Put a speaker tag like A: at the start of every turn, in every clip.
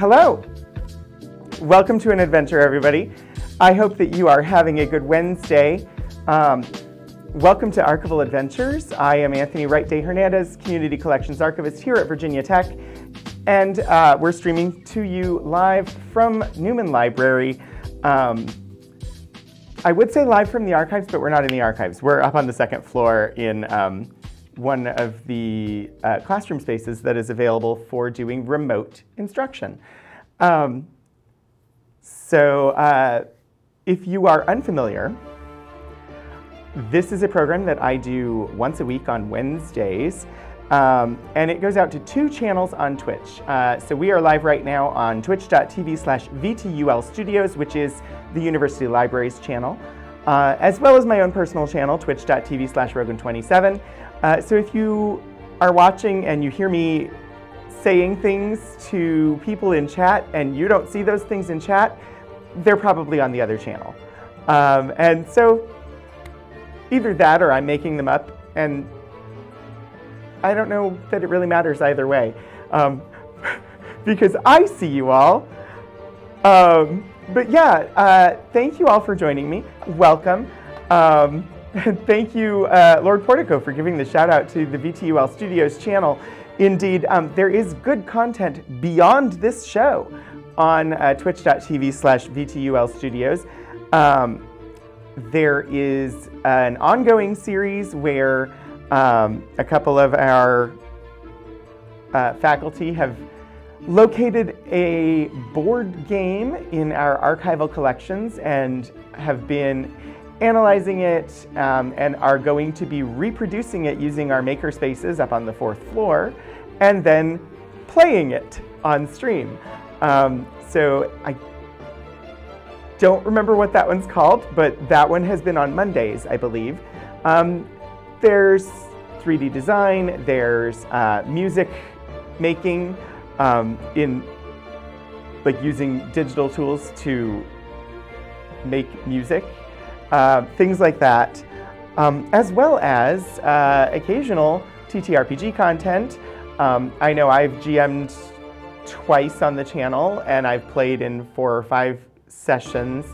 A: Hello, Welcome to an adventure, everybody. I hope that you are having a good Wednesday. Um, welcome to Archival Adventures. I am Anthony Wright de Hernandez, Community Collections Archivist here at Virginia Tech, and uh, we're streaming to you live from Newman Library. Um, I would say live from the archives, but we're not in the archives. We're up on the second floor in um, one of the uh, classroom spaces that is available for doing remote instruction. Um, so uh, if you are unfamiliar, this is a program that I do once a week on Wednesdays. Um, and it goes out to two channels on Twitch. Uh, so we are live right now on twitch.tv slash VTUL Studios, which is the University Libraries channel, uh, as well as my own personal channel, twitch.tv slash Rogan27. Uh, so if you are watching and you hear me saying things to people in chat and you don't see those things in chat, they're probably on the other channel. Um, and so either that or I'm making them up, and I don't know that it really matters either way. Um, because I see you all. Um, but yeah, uh, thank you all for joining me. Welcome. Um, thank you, uh, Lord Portico, for giving the shout out to the VTUL Studios channel. Indeed, um, there is good content beyond this show on uh, twitch.tv slash VTUL Studios. Um, there is an ongoing series where um, a couple of our uh, faculty have located a board game in our archival collections and have been analyzing it um, and are going to be reproducing it using our maker spaces up on the fourth floor and then playing it on stream. Um, so I don't remember what that one's called, but that one has been on Mondays, I believe. Um, there's 3D design, there's uh, music making um, in like using digital tools to make music, uh, things like that, um, as well as uh, occasional TTRPG content. Um, I know I've GM'd twice on the channel, and I've played in four or five sessions.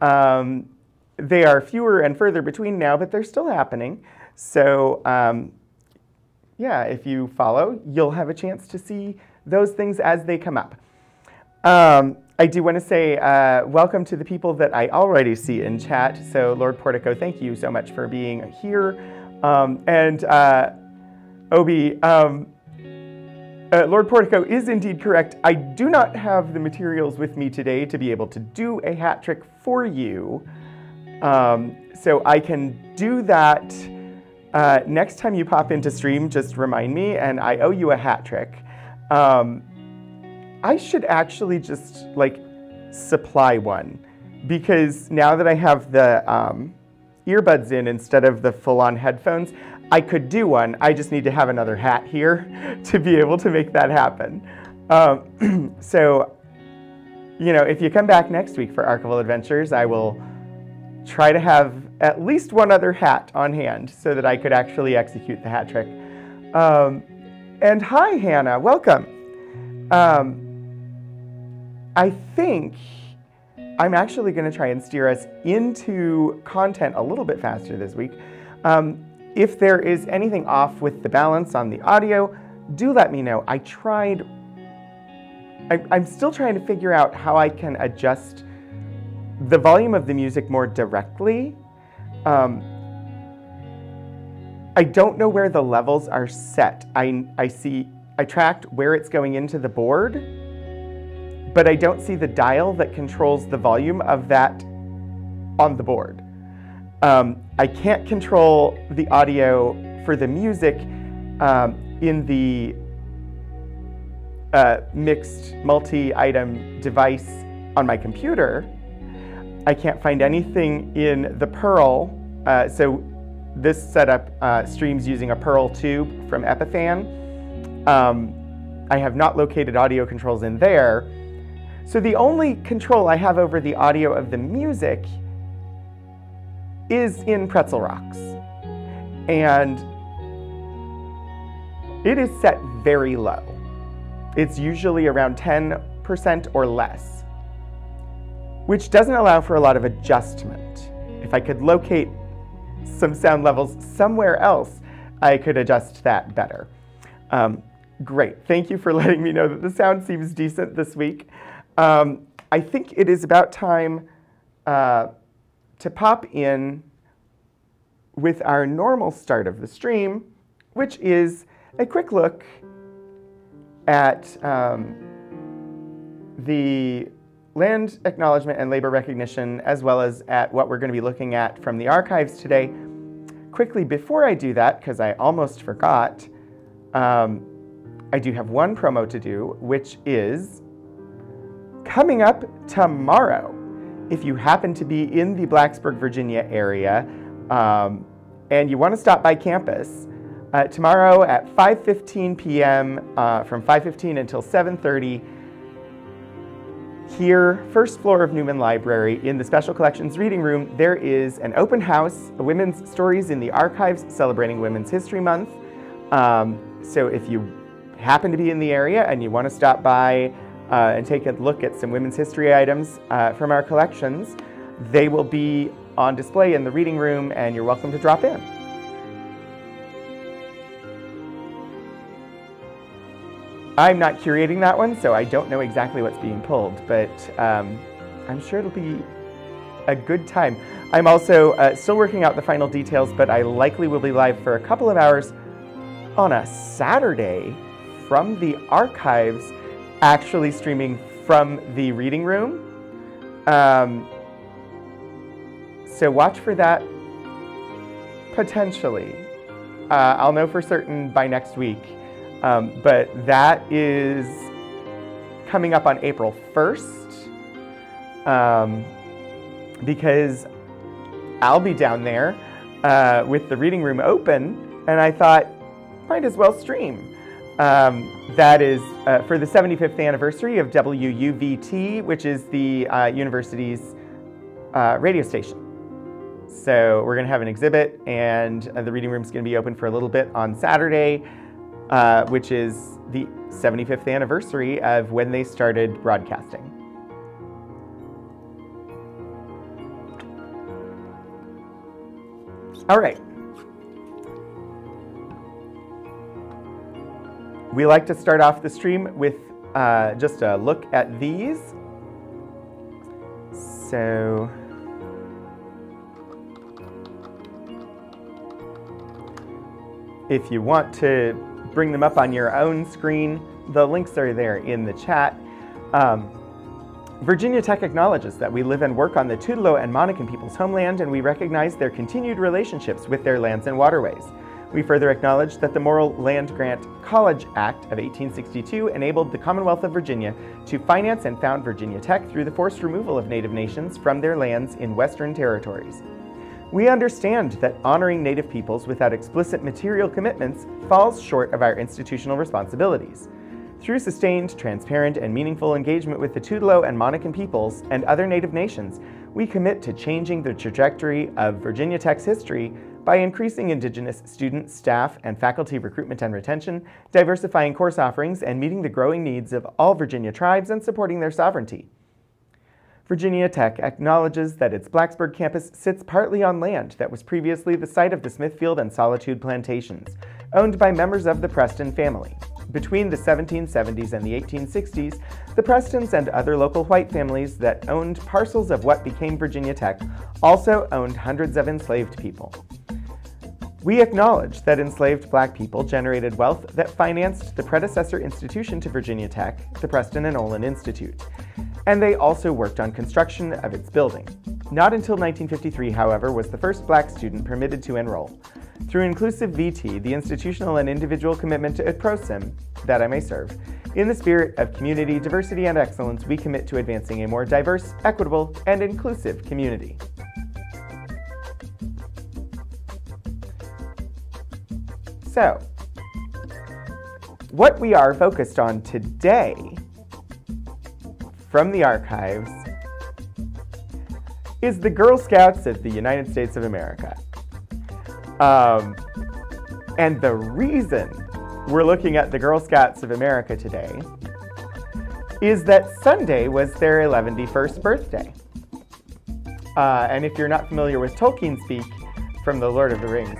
A: Um, they are fewer and further between now, but they're still happening. So um, yeah, if you follow, you'll have a chance to see those things as they come up. Um, I do want to say uh, welcome to the people that I already see in chat. So Lord Portico, thank you so much for being here. Um, and uh, Obi, um, uh, Lord Portico is indeed correct. I do not have the materials with me today to be able to do a hat trick for you. Um, so I can do that uh, next time you pop into stream, just remind me, and I owe you a hat trick. Um, I should actually just like supply one because now that I have the um, earbuds in instead of the full-on headphones, I could do one. I just need to have another hat here to be able to make that happen. Um, so, you know, if you come back next week for Archival Adventures, I will try to have at least one other hat on hand so that I could actually execute the hat trick. Um, and hi, Hannah, welcome. Um, I think I'm actually going to try and steer us into content a little bit faster this week. Um, if there is anything off with the balance on the audio, do let me know. I tried, I, I'm still trying to figure out how I can adjust the volume of the music more directly. Um, I don't know where the levels are set. I, I see, I tracked where it's going into the board, but I don't see the dial that controls the volume of that on the board. Um, I can't control the audio for the music um, in the uh, mixed multi-item device on my computer. I can't find anything in the Pearl. Uh, so this setup uh, streams using a Pearl-2 from Epiphan. Um, I have not located audio controls in there. So the only control I have over the audio of the music is in Pretzel Rocks. And it is set very low. It's usually around 10% or less. which doesn't allow for a lot of adjustment. If I could locate some sound levels somewhere else, I could adjust that better. Um, great, thank you for letting me know that the sound seems decent this week. Um, I think it is about time uh, to pop in with our normal start of the stream, which is a quick look at um, the land acknowledgement and labor recognition, as well as at what we're going to be looking at from the archives today. Quickly, before I do that, because I almost forgot, um, I do have one promo to do, which is coming up tomorrow. If you happen to be in the Blacksburg, Virginia area, um, and you want to stop by campus, uh, tomorrow at 5.15 p.m. Uh, from 5.15 until 7.30, here, first floor of Newman Library, in the Special Collections Reading Room, there is an open house, Women's Stories in the Archives, celebrating Women's History Month. Um, so if you happen to be in the area and you want to stop by uh, and take a look at some women's history items uh, from our collections, they will be on display in the reading room and you're welcome to drop in. I'm not curating that one, so I don't know exactly what's being pulled, but um, I'm sure it'll be a good time. I'm also uh, still working out the final details, but I likely will be live for a couple of hours on a Saturday from the archives, actually streaming from the reading room. Um, so watch for that potentially. Uh, I'll know for certain by next week. Um, but that is coming up on April 1st um, because I'll be down there uh, with the reading room open, and I thought, might as well stream. Um, that is uh, for the 75th anniversary of WUVT, which is the uh, university's uh, radio station. So we're going to have an exhibit, and uh, the reading room is going to be open for a little bit on Saturday, uh, which is the 75th anniversary of when they started broadcasting. All right. We like to start off the stream with uh, just a look at these. So if you want to bring them up on your own screen, the links are there in the chat. Um, Virginia Tech acknowledges that we live and work on the Tutelo and Monacan people's homeland and we recognize their continued relationships with their lands and waterways. We further acknowledge that the Morrill Land Grant College Act of 1862 enabled the Commonwealth of Virginia to finance and found Virginia Tech through the forced removal of Native nations from their lands in Western territories. We understand that honoring Native peoples without explicit material commitments falls short of our institutional responsibilities. Through sustained, transparent, and meaningful engagement with the Tutelo and Monacan peoples and other Native nations, we commit to changing the trajectory of Virginia Tech's history by increasing Indigenous student, staff, and faculty recruitment and retention, diversifying course offerings, and meeting the growing needs of all Virginia tribes and supporting their sovereignty. Virginia Tech acknowledges that its Blacksburg campus sits partly on land that was previously the site of the Smithfield and Solitude plantations, owned by members of the Preston family. Between the 1770s and the 1860s, the Prestons and other local white families that owned parcels of what became Virginia Tech also owned hundreds of enslaved people. We acknowledge that enslaved black people generated wealth that financed the predecessor institution to Virginia Tech, the Preston and Olin Institute. And they also worked on construction of its building. Not until 1953, however, was the first black student permitted to enroll. Through Inclusive VT, the institutional and individual commitment to Ut Prosim, that I may serve, in the spirit of community diversity and excellence, we commit to advancing a more diverse, equitable, and inclusive community. So, what we are focused on today from the archives is the Girl Scouts of the United States of America. Um, and the reason we're looking at the Girl Scouts of America today is that Sunday was their 11th birthday. Uh, and if you're not familiar with Tolkien speak from The Lord of the Rings,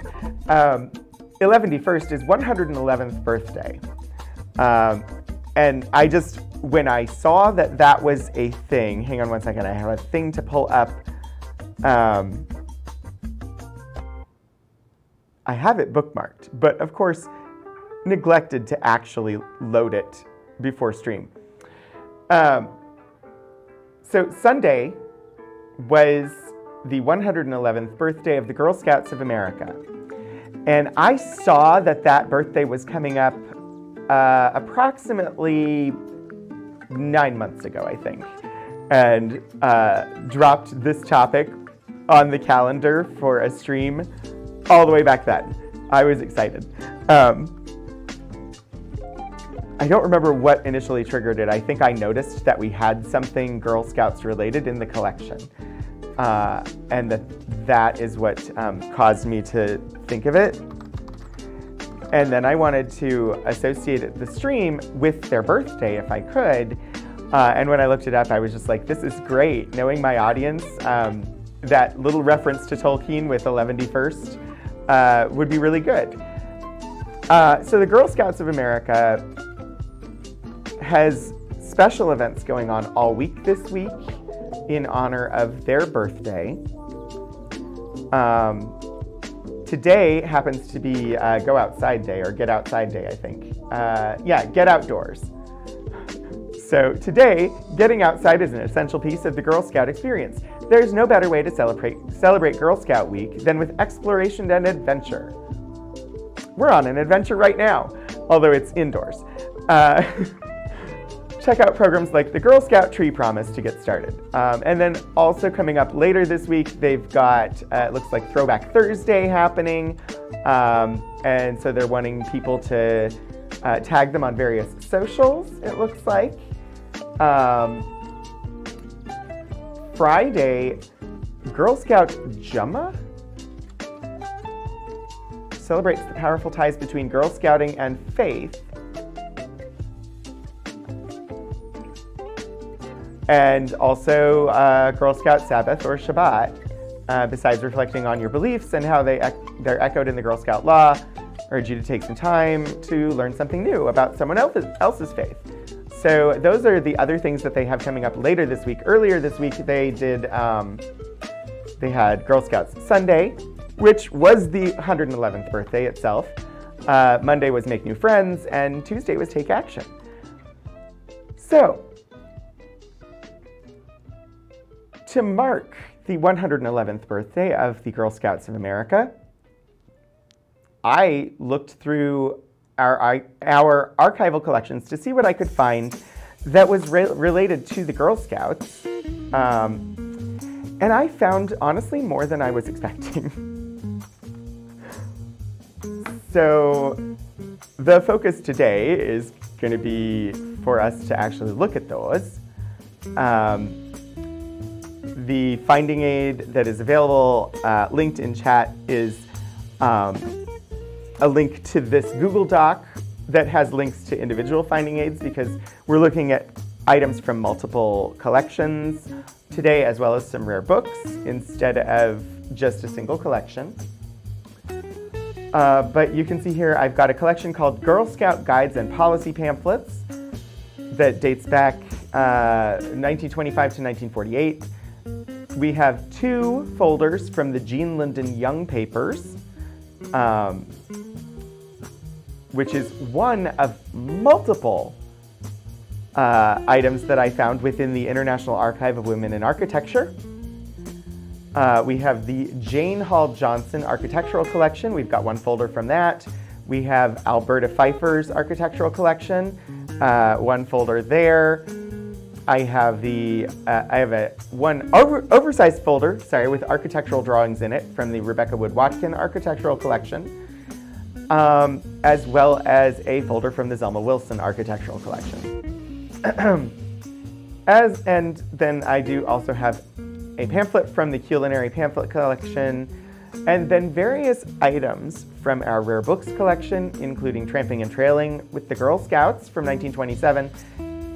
A: um, 111st is 111th birthday. Um, and I just, when I saw that that was a thing, hang on one second, I have a thing to pull up. Um, I have it bookmarked, but of course, neglected to actually load it before stream. Um, so Sunday was the 111th birthday of the Girl Scouts of America. And I saw that that birthday was coming up uh, approximately nine months ago, I think, and uh, dropped this topic on the calendar for a stream all the way back then. I was excited. Um, I don't remember what initially triggered it. I think I noticed that we had something Girl Scouts related in the collection. Uh, and that that is what um, caused me to think of it. And then I wanted to associate the stream with their birthday if I could. Uh, and when I looked it up, I was just like, this is great. Knowing my audience, um, that little reference to Tolkien with 111st uh, would be really good. Uh, so the Girl Scouts of America has special events going on all week this week in honor of their birthday. Um, today happens to be uh, Go Outside Day or Get Outside Day, I think. Uh, yeah, Get Outdoors. So today, getting outside is an essential piece of the Girl Scout experience. There's no better way to celebrate, celebrate Girl Scout Week than with exploration and adventure. We're on an adventure right now, although it's indoors. Uh, check out programs like the Girl Scout Tree Promise to get started. Um, and then also coming up later this week, they've got, uh, it looks like Throwback Thursday happening. Um, and so they're wanting people to uh, tag them on various socials, it looks like. Um, Friday, Girl Scout Jumma celebrates the powerful ties between Girl Scouting and faith. And also uh, Girl Scout Sabbath or Shabbat, uh, besides reflecting on your beliefs and how they they're echoed in the Girl Scout law, urge you to take some time to learn something new about someone else's, else's faith. So those are the other things that they have coming up later this week. Earlier this week, they did, um, they had Girl Scouts Sunday, which was the 111th birthday itself. Uh, Monday was Make New Friends, and Tuesday was Take Action. So, to mark the 111th birthday of the Girl Scouts of America, I looked through our, our archival collections to see what I could find that was re related to the Girl Scouts. Um, and I found, honestly, more than I was expecting. so the focus today is going to be for us to actually look at those. Um, the finding aid that is available, uh, linked in chat, is um, a link to this Google Doc that has links to individual finding aids because we're looking at items from multiple collections today as well as some rare books instead of just a single collection. Uh, but you can see here I've got a collection called Girl Scout Guides and Policy Pamphlets that dates back uh, 1925 to 1948. We have two folders from the Jean Linden Young papers. Um, which is one of multiple uh, items that I found within the International Archive of Women in Architecture. Uh, we have the Jane Hall Johnson Architectural Collection. We've got one folder from that. We have Alberta Pfeiffer's Architectural Collection, uh, one folder there. I have the uh, I have a one over, oversized folder, sorry, with architectural drawings in it from the Rebecca Wood Watkin Architectural Collection um, as well as a folder from the Zelma Wilson Architectural Collection. as and then I do also have a pamphlet from the Culinary Pamphlet Collection, and then various items from our rare books collection, including Tramping and Trailing with the Girl Scouts from 1927,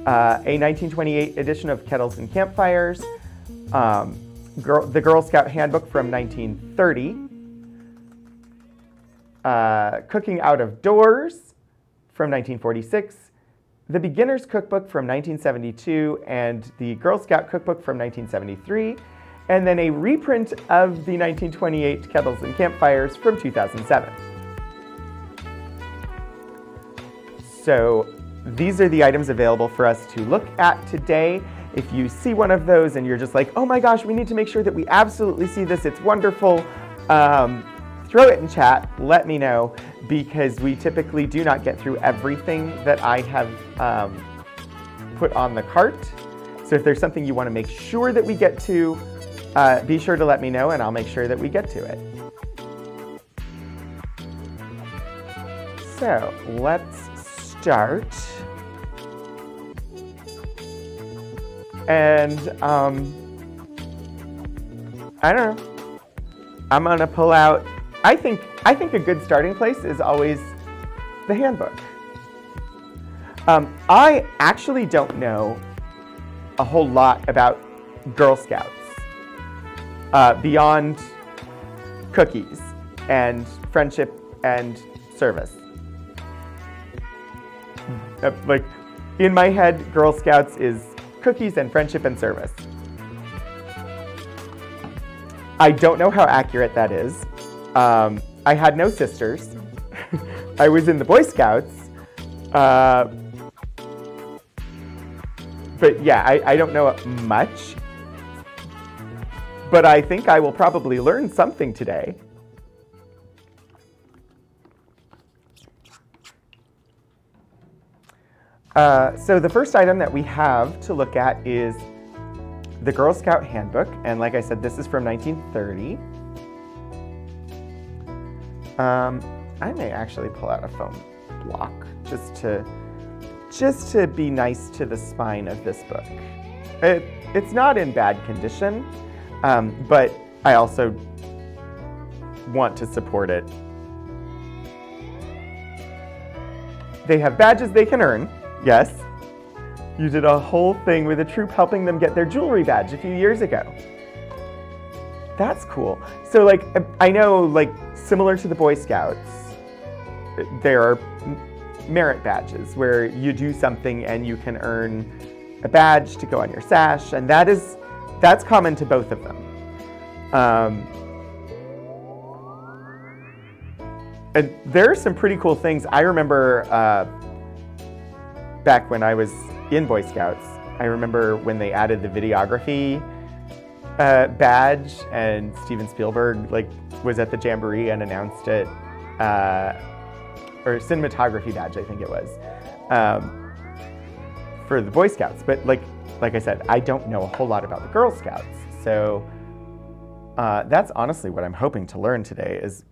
A: uh, a 1928 edition of Kettles and Campfires, um, Girl, the Girl Scout Handbook from 1930, uh, Cooking Out of Doors from 1946, the Beginner's Cookbook from 1972, and the Girl Scout Cookbook from 1973, and then a reprint of the 1928 Kettles and Campfires from 2007. So these are the items available for us to look at today. If you see one of those and you're just like, oh my gosh, we need to make sure that we absolutely see this, it's wonderful, um, throw it in chat, let me know, because we typically do not get through everything that I have um, put on the cart. So if there's something you want to make sure that we get to, uh, be sure to let me know and I'll make sure that we get to it. So let's start. And um, I don't know. I'm gonna pull out. I think I think a good starting place is always the handbook. Um, I actually don't know a whole lot about Girl Scouts uh, beyond cookies and friendship and service. Like in my head, Girl Scouts is cookies and friendship and service. I don't know how accurate that is. Um, I had no sisters. I was in the Boy Scouts. Uh, but yeah, I, I don't know much. But I think I will probably learn something today. Uh, so the first item that we have to look at is the Girl Scout Handbook. And like I said, this is from 1930. Um, I may actually pull out a foam block just to, just to be nice to the spine of this book. It, it's not in bad condition, um, but I also want to support it. They have badges they can earn, Yes. You did a whole thing with a troop helping them get their jewelry badge a few years ago. That's cool. So like, I know like similar to the Boy Scouts, there are merit badges where you do something and you can earn a badge to go on your sash, and that is that's common to both of them. Um, and there are some pretty cool things. I remember uh, back when I was in Boy Scouts, I remember when they added the videography uh, badge and Steven Spielberg like was at the Jamboree and announced it, uh, or cinematography badge I think it was, um, for the Boy Scouts. But like like I said, I don't know a whole lot about the Girl Scouts, so uh, that's honestly what I'm hoping to learn today is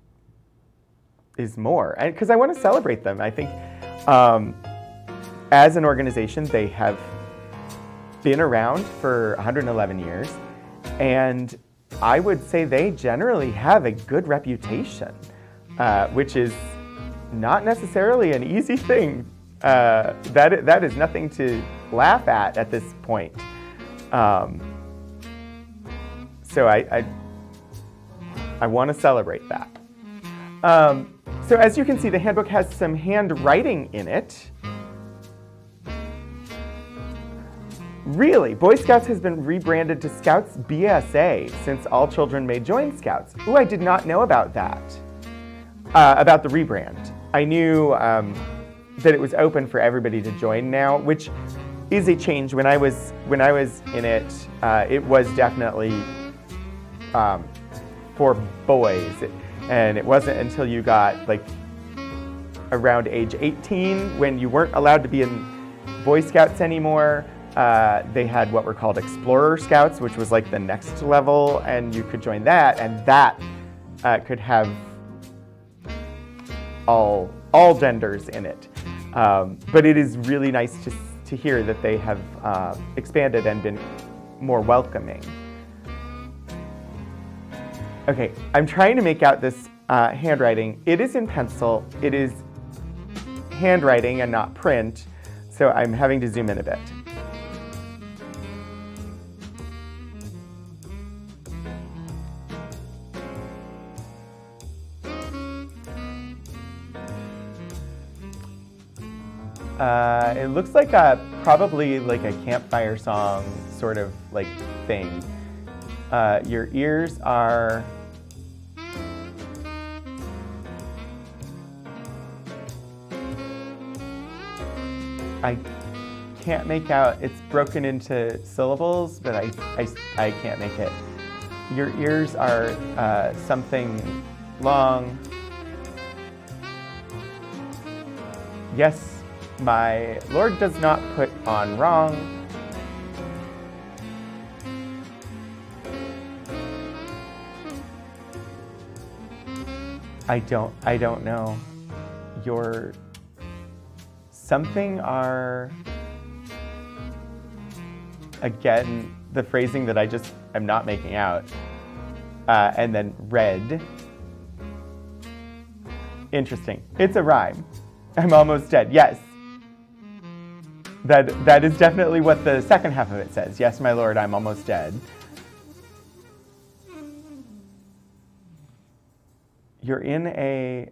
A: is more, because I want to celebrate them. I think. Um, as an organization, they have been around for 111 years, and I would say they generally have a good reputation, uh, which is not necessarily an easy thing. Uh, that, that is nothing to laugh at at this point. Um, so I, I, I want to celebrate that. Um, so as you can see, the handbook has some handwriting in it. Really, Boy Scouts has been rebranded to Scouts BSA since all children may join Scouts. Ooh, I did not know about that, uh, about the rebrand. I knew um, that it was open for everybody to join now, which is a change. When I was when I was in it, uh, it was definitely um, for boys, and it wasn't until you got like around age 18 when you weren't allowed to be in Boy Scouts anymore uh, they had what were called Explorer Scouts, which was like the next level, and you could join that, and that uh, could have all all genders in it. Um, but it is really nice to to hear that they have uh, expanded and been more welcoming. Okay, I'm trying to make out this uh, handwriting. It is in pencil. It is handwriting and not print, so I'm having to zoom in a bit. Uh, it looks like a probably like a campfire song sort of like thing. Uh, your ears are I can't make out. It's broken into syllables, but I, I, I can't make it. Your ears are uh, something long. Yes, my Lord does not put on wrong. I don't, I don't know. Your something are again the phrasing that I just am not making out. Uh, and then red. Interesting. It's a rhyme. I'm almost dead. Yes. That that is definitely what the second half of it says. Yes, my lord, I'm almost dead. You're in a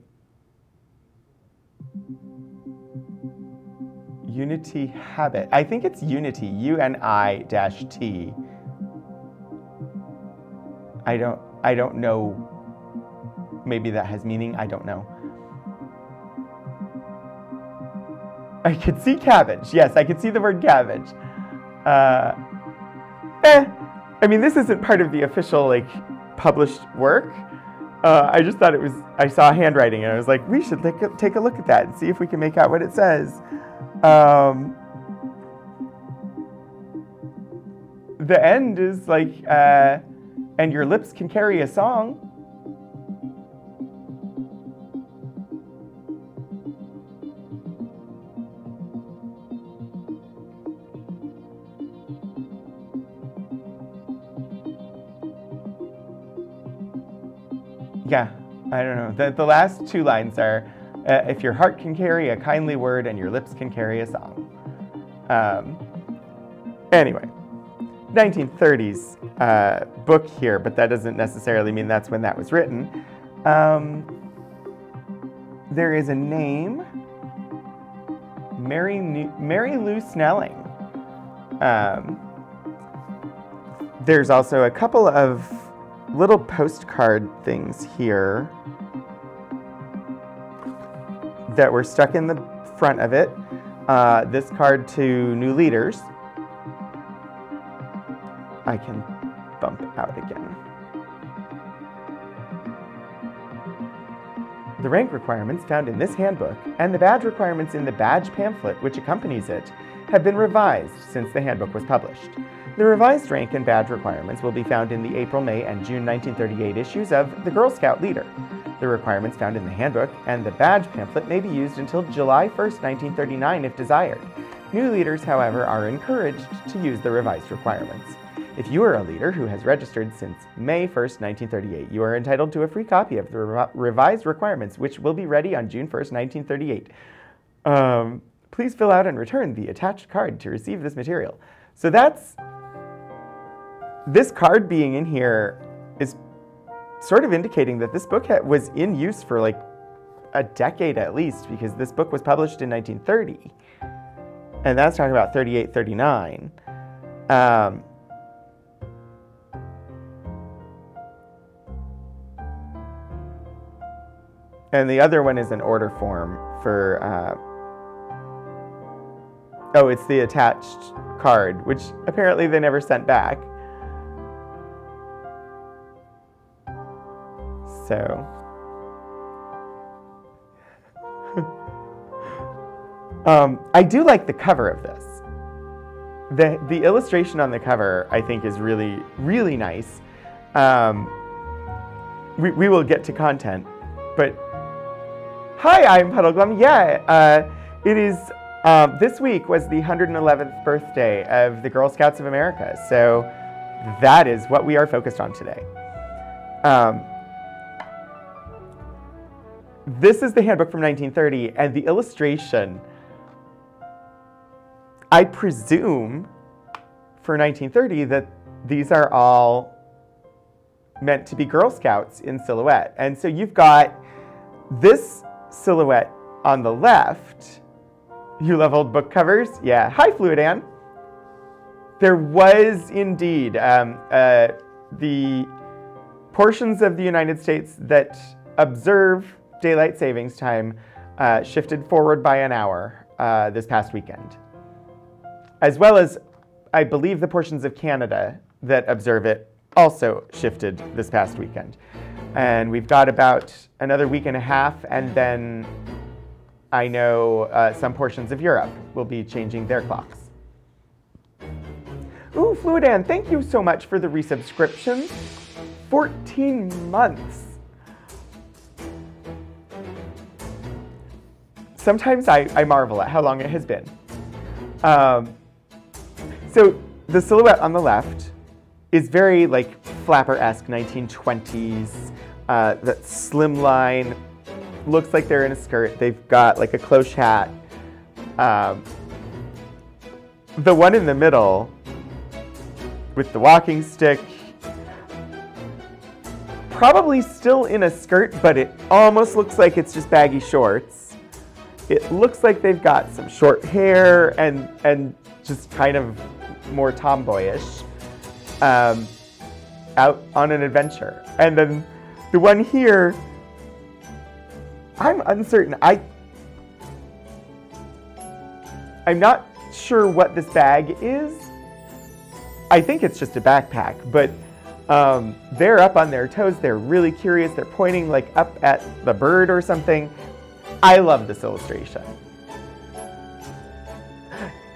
A: Unity habit. I think it's Unity, U-N-I dash T. I don't, I don't know. Maybe that has meaning. I don't know. I could see cabbage. Yes, I could see the word cabbage. Uh, eh. I mean, this isn't part of the official like published work. Uh, I just thought it was. I saw handwriting and I was like, we should take a, take a look at that and see if we can make out what it says. Um, the end is like, uh, and your lips can carry a song. Yeah, I don't know. The, the last two lines are uh, if your heart can carry a kindly word and your lips can carry a song. Um, anyway, 1930s uh, book here, but that doesn't necessarily mean that's when that was written. Um, there is a name, Mary, Mary Lou Snelling. Um, there's also a couple of little postcard things here that were stuck in the front of it. Uh, this card to new leaders. I can bump out again. The rank requirements found in this handbook and the badge requirements in the badge pamphlet which accompanies it have been revised since the handbook was published. The revised rank and badge requirements will be found in the April, May, and June 1938 issues of The Girl Scout Leader. The requirements found in the handbook and the badge pamphlet may be used until July 1, 1939 if desired. New leaders, however, are encouraged to use the revised requirements. If you are a leader who has registered since May 1, 1938, you are entitled to a free copy of the re revised requirements, which will be ready on June 1, 1938. Um, please fill out and return the attached card to receive this material. So that's this card being in here is sort of indicating that this book was in use for like a decade at least because this book was published in 1930 and that's talking about 38 39 um, and the other one is an order form for uh, oh it's the attached card which apparently they never sent back So. um, I do like the cover of this. The, the illustration on the cover, I think, is really, really nice. Um, we, we will get to content, but hi, I'm Puddleglum. Yeah, uh, it is, um, this week was the 111th birthday of the Girl Scouts of America, so that is what we are focused on today. Um, this is the handbook from 1930, and the illustration, I presume for 1930 that these are all meant to be Girl Scouts in silhouette. And so you've got this silhouette on the left You love old book covers? Yeah. Hi, Fluidan. There was indeed um, uh, the portions of the United States that observe daylight savings time uh, shifted forward by an hour uh, this past weekend, as well as I believe the portions of Canada that observe it also shifted this past weekend. And we've got about another week and a half, and then I know uh, some portions of Europe will be changing their clocks. Ooh, Fluidan, thank you so much for the resubscription. 14 months. Sometimes I, I marvel at how long it has been. Um, so the silhouette on the left is very like flapper-esque 1920s. Uh, that slim line looks like they're in a skirt. They've got like a cloche hat. Um, the one in the middle with the walking stick, probably still in a skirt, but it almost looks like it's just baggy shorts. It looks like they've got some short hair and and just kind of more tomboyish um, out on an adventure. And then the one here, I'm uncertain. I I'm not sure what this bag is. I think it's just a backpack, but um, they're up on their toes. They're really curious. They're pointing like up at the bird or something. I love this illustration.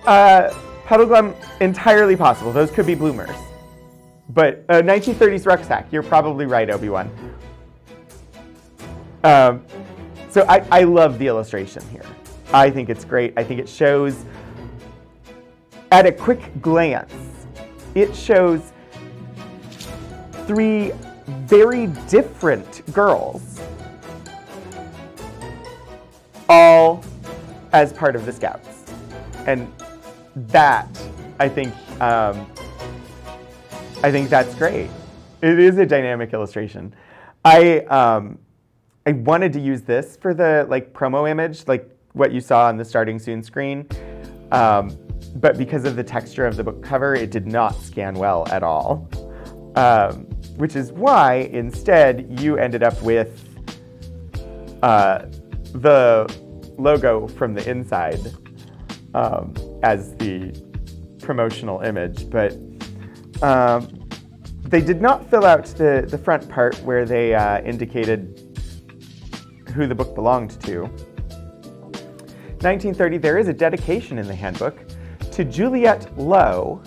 A: Uh, Puddleglum, entirely possible. Those could be bloomers. But uh, 1930s rucksack, you're probably right, Obi-Wan. Um, so I, I love the illustration here. I think it's great. I think it shows, at a quick glance, it shows three very different girls, all as part of the Scouts. And that, I think, um, I think that's great. It is a dynamic illustration. I um, I wanted to use this for the like promo image, like what you saw on the starting soon screen. Um, but because of the texture of the book cover, it did not scan well at all. Um, which is why instead you ended up with uh, the logo from the inside um, as the promotional image. But um, they did not fill out the, the front part where they uh, indicated who the book belonged to. 1930, there is a dedication in the handbook to Juliette Low,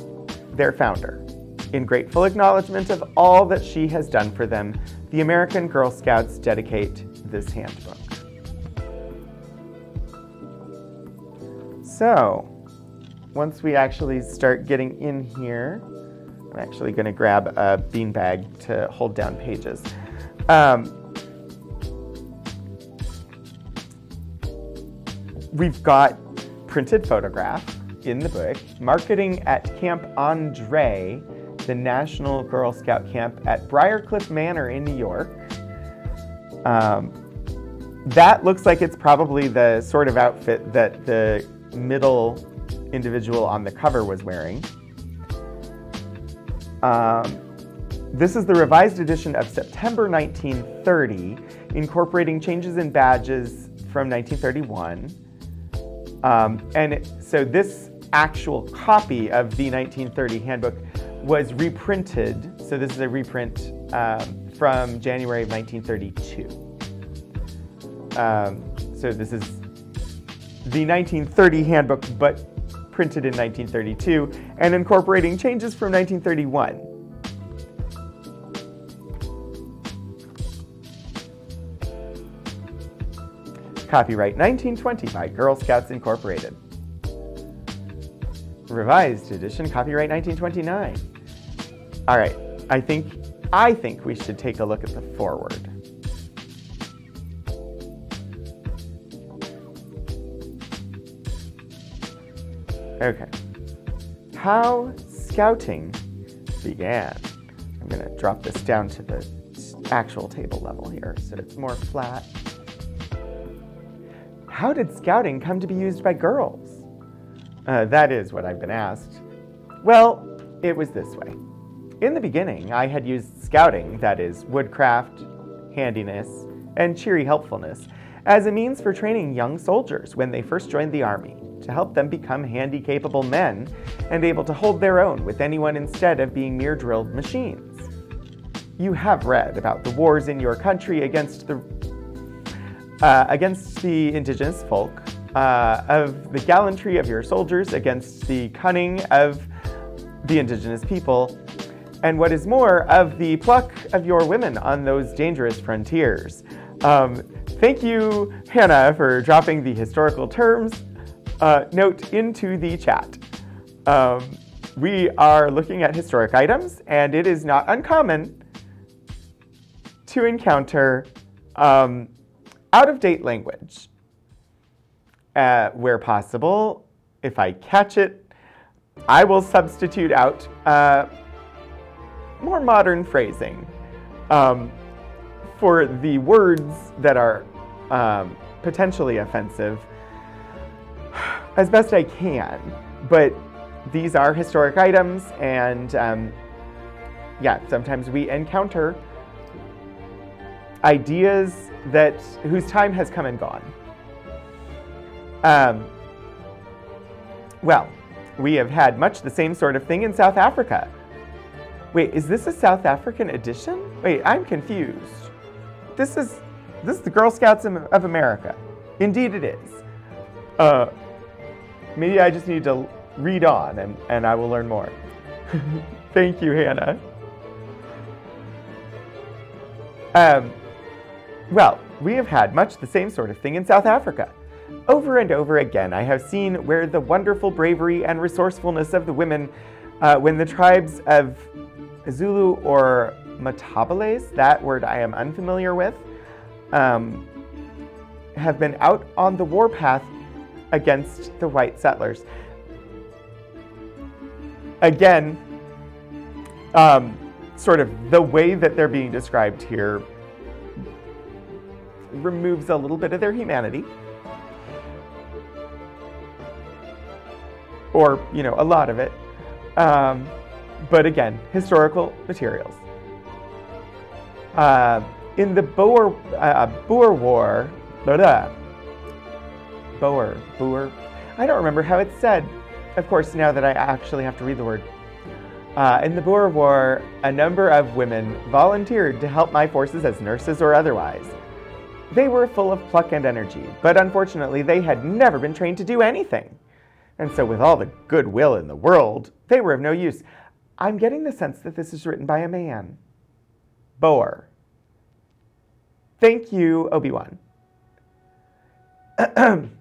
A: their founder. In grateful acknowledgement of all that she has done for them, the American Girl Scouts dedicate this handbook. So, once we actually start getting in here, I'm actually going to grab a beanbag to hold down pages. Um, we've got printed photograph in the book, marketing at Camp Andree, the National Girl Scout camp at Briarcliff Manor in New York. Um, that looks like it's probably the sort of outfit that the middle individual on the cover was wearing. Um, this is the revised edition of September 1930, incorporating changes in badges from 1931. Um, and so this actual copy of the 1930 handbook was reprinted. So this is a reprint um, from January of 1932. Um, so this is the 1930 handbook, but printed in 1932 and incorporating changes from 1931. Copyright 1920 by Girl Scouts Incorporated. Revised edition, copyright 1929. All right, I think I think we should take a look at the foreword. Okay. How scouting began. I'm going to drop this down to the actual table level here so it's more flat. How did scouting come to be used by girls? Uh, that is what I've been asked. Well, it was this way. In the beginning, I had used scouting, that is, woodcraft, handiness, and cheery helpfulness, as a means for training young soldiers when they first joined the Army, to help them become handy, capable men and able to hold their own with anyone instead of being mere drilled machines. You have read about the wars in your country against the uh, against the indigenous folk, uh, of the gallantry of your soldiers against the cunning of the indigenous people, and what is more, of the pluck of your women on those dangerous frontiers. Um, thank you, Hannah, for dropping the historical terms uh, note into the chat. Um, we are looking at historic items, and it is not uncommon to encounter um, out of date language. Uh, where possible, if I catch it, I will substitute out uh, more modern phrasing um, for the words that are um, potentially offensive as best I can. But these are historic items, and um, yeah, sometimes we encounter ideas that whose time has come and gone. Um, well, we have had much the same sort of thing in South Africa. Wait, is this a South African edition? Wait, I'm confused. This is this is the Girl Scouts of America. Indeed, it is. Uh, maybe I just need to read on, and, and I will learn more. Thank you, Hannah. Um, well, we have had much the same sort of thing in South Africa. Over and over again, I have seen where the wonderful bravery and resourcefulness of the women uh, when the tribes of Zulu or Matabeles, that word I am unfamiliar with, um, have been out on the warpath against the white settlers. Again, um, sort of the way that they're being described here removes a little bit of their humanity. Or, you know, a lot of it. Um, but again, historical materials. Uh, in the Boer, uh, Boer War, blah, blah, Boer, Boer, I don't remember how it's said. Of course, now that I actually have to read the word. Uh, in the Boer War, a number of women volunteered to help my forces as nurses or otherwise. They were full of pluck and energy, but unfortunately, they had never been trained to do anything. And so, with all the goodwill in the world, they were of no use. I'm getting the sense that this is written by a man. Boer. Thank you, Obi Wan.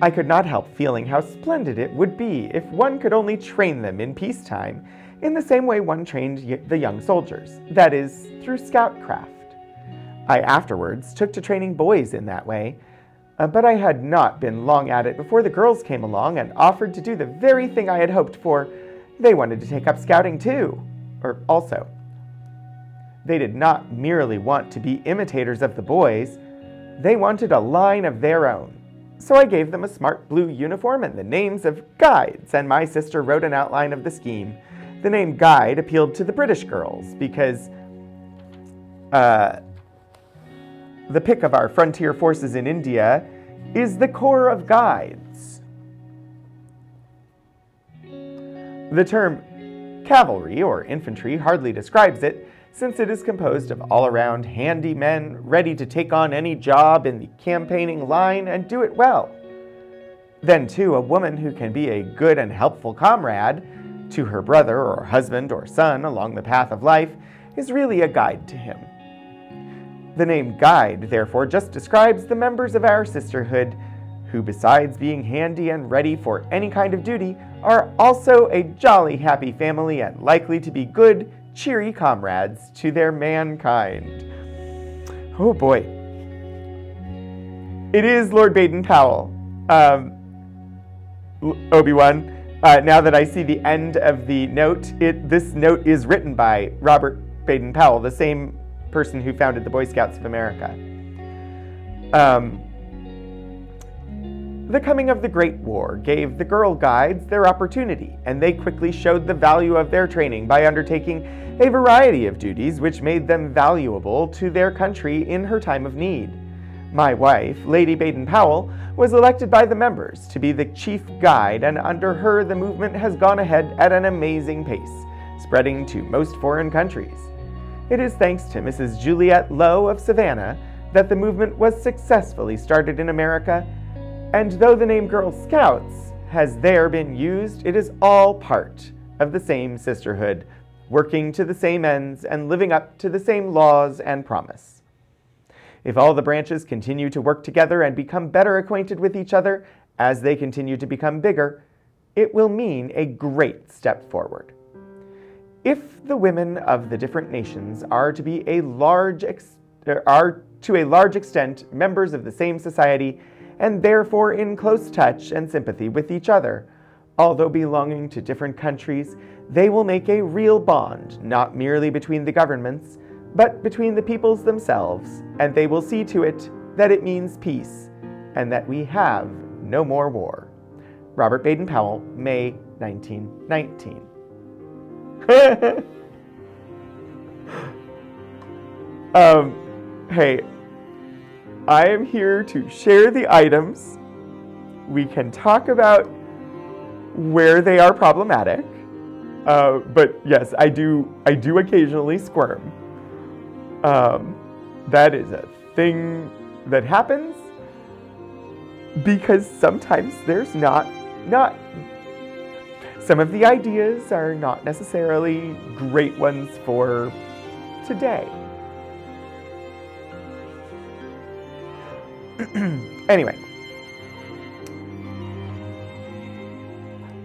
A: I could not help feeling how splendid it would be if one could only train them in peacetime in the same way one trained the young soldiers, that is, through scoutcraft. I afterwards took to training boys in that way, uh, but I had not been long at it before the girls came along and offered to do the very thing I had hoped for. They wanted to take up scouting too, or also. They did not merely want to be imitators of the boys, they wanted a line of their own. So I gave them a smart blue uniform and the names of guides, and my sister wrote an outline of the scheme. The name Guide appealed to the British girls because uh, the pick of our frontier forces in India is the Corps of Guides. The term cavalry or infantry hardly describes it, since it is composed of all around handy men ready to take on any job in the campaigning line and do it well. Then, too, a woman who can be a good and helpful comrade to her brother or husband or son along the path of life is really a guide to him. The name guide, therefore, just describes the members of our sisterhood who, besides being handy and ready for any kind of duty, are also a jolly happy family and likely to be good, cheery comrades to their mankind. Oh boy. It is Lord Baden Powell. Um, Obi Wan. Uh, now that I see the end of the note, it, this note is written by Robert Baden Powell, the same person who founded the Boy Scouts of America. Um, The coming of the Great War gave the Girl Guides their opportunity, and they quickly showed the value of their training by undertaking a variety of duties which made them valuable to their country in her time of need. My wife, Lady Baden Powell, was elected by the members to be the chief guide, and under her, the movement has gone ahead at an amazing pace, spreading to most foreign countries. It is thanks to Mrs. Juliette Low of Savannah that the movement was successfully started in America and though the name Girl Scouts has there been used, it is all part of the same sisterhood, working to the same ends and living up to the same laws and promise. If all the branches continue to work together and become better acquainted with each other as they continue to become bigger, it will mean a great step forward. If the women of the different nations are to be a large ex- er, are to a large extent members of the same society, and therefore in close touch and sympathy with each other. Although belonging to different countries, they will make a real bond, not merely between the governments, but between the peoples themselves, and they will see to it that it means peace, and that we have no more war. Robert Baden Powell, May 1919. um, hey, I am here to share the items. We can talk about where they are problematic. Uh, but yes, I do. I do occasionally squirm. Um, that is a thing that happens because sometimes there's not not. Some of the ideas are not necessarily great ones for today. anyway.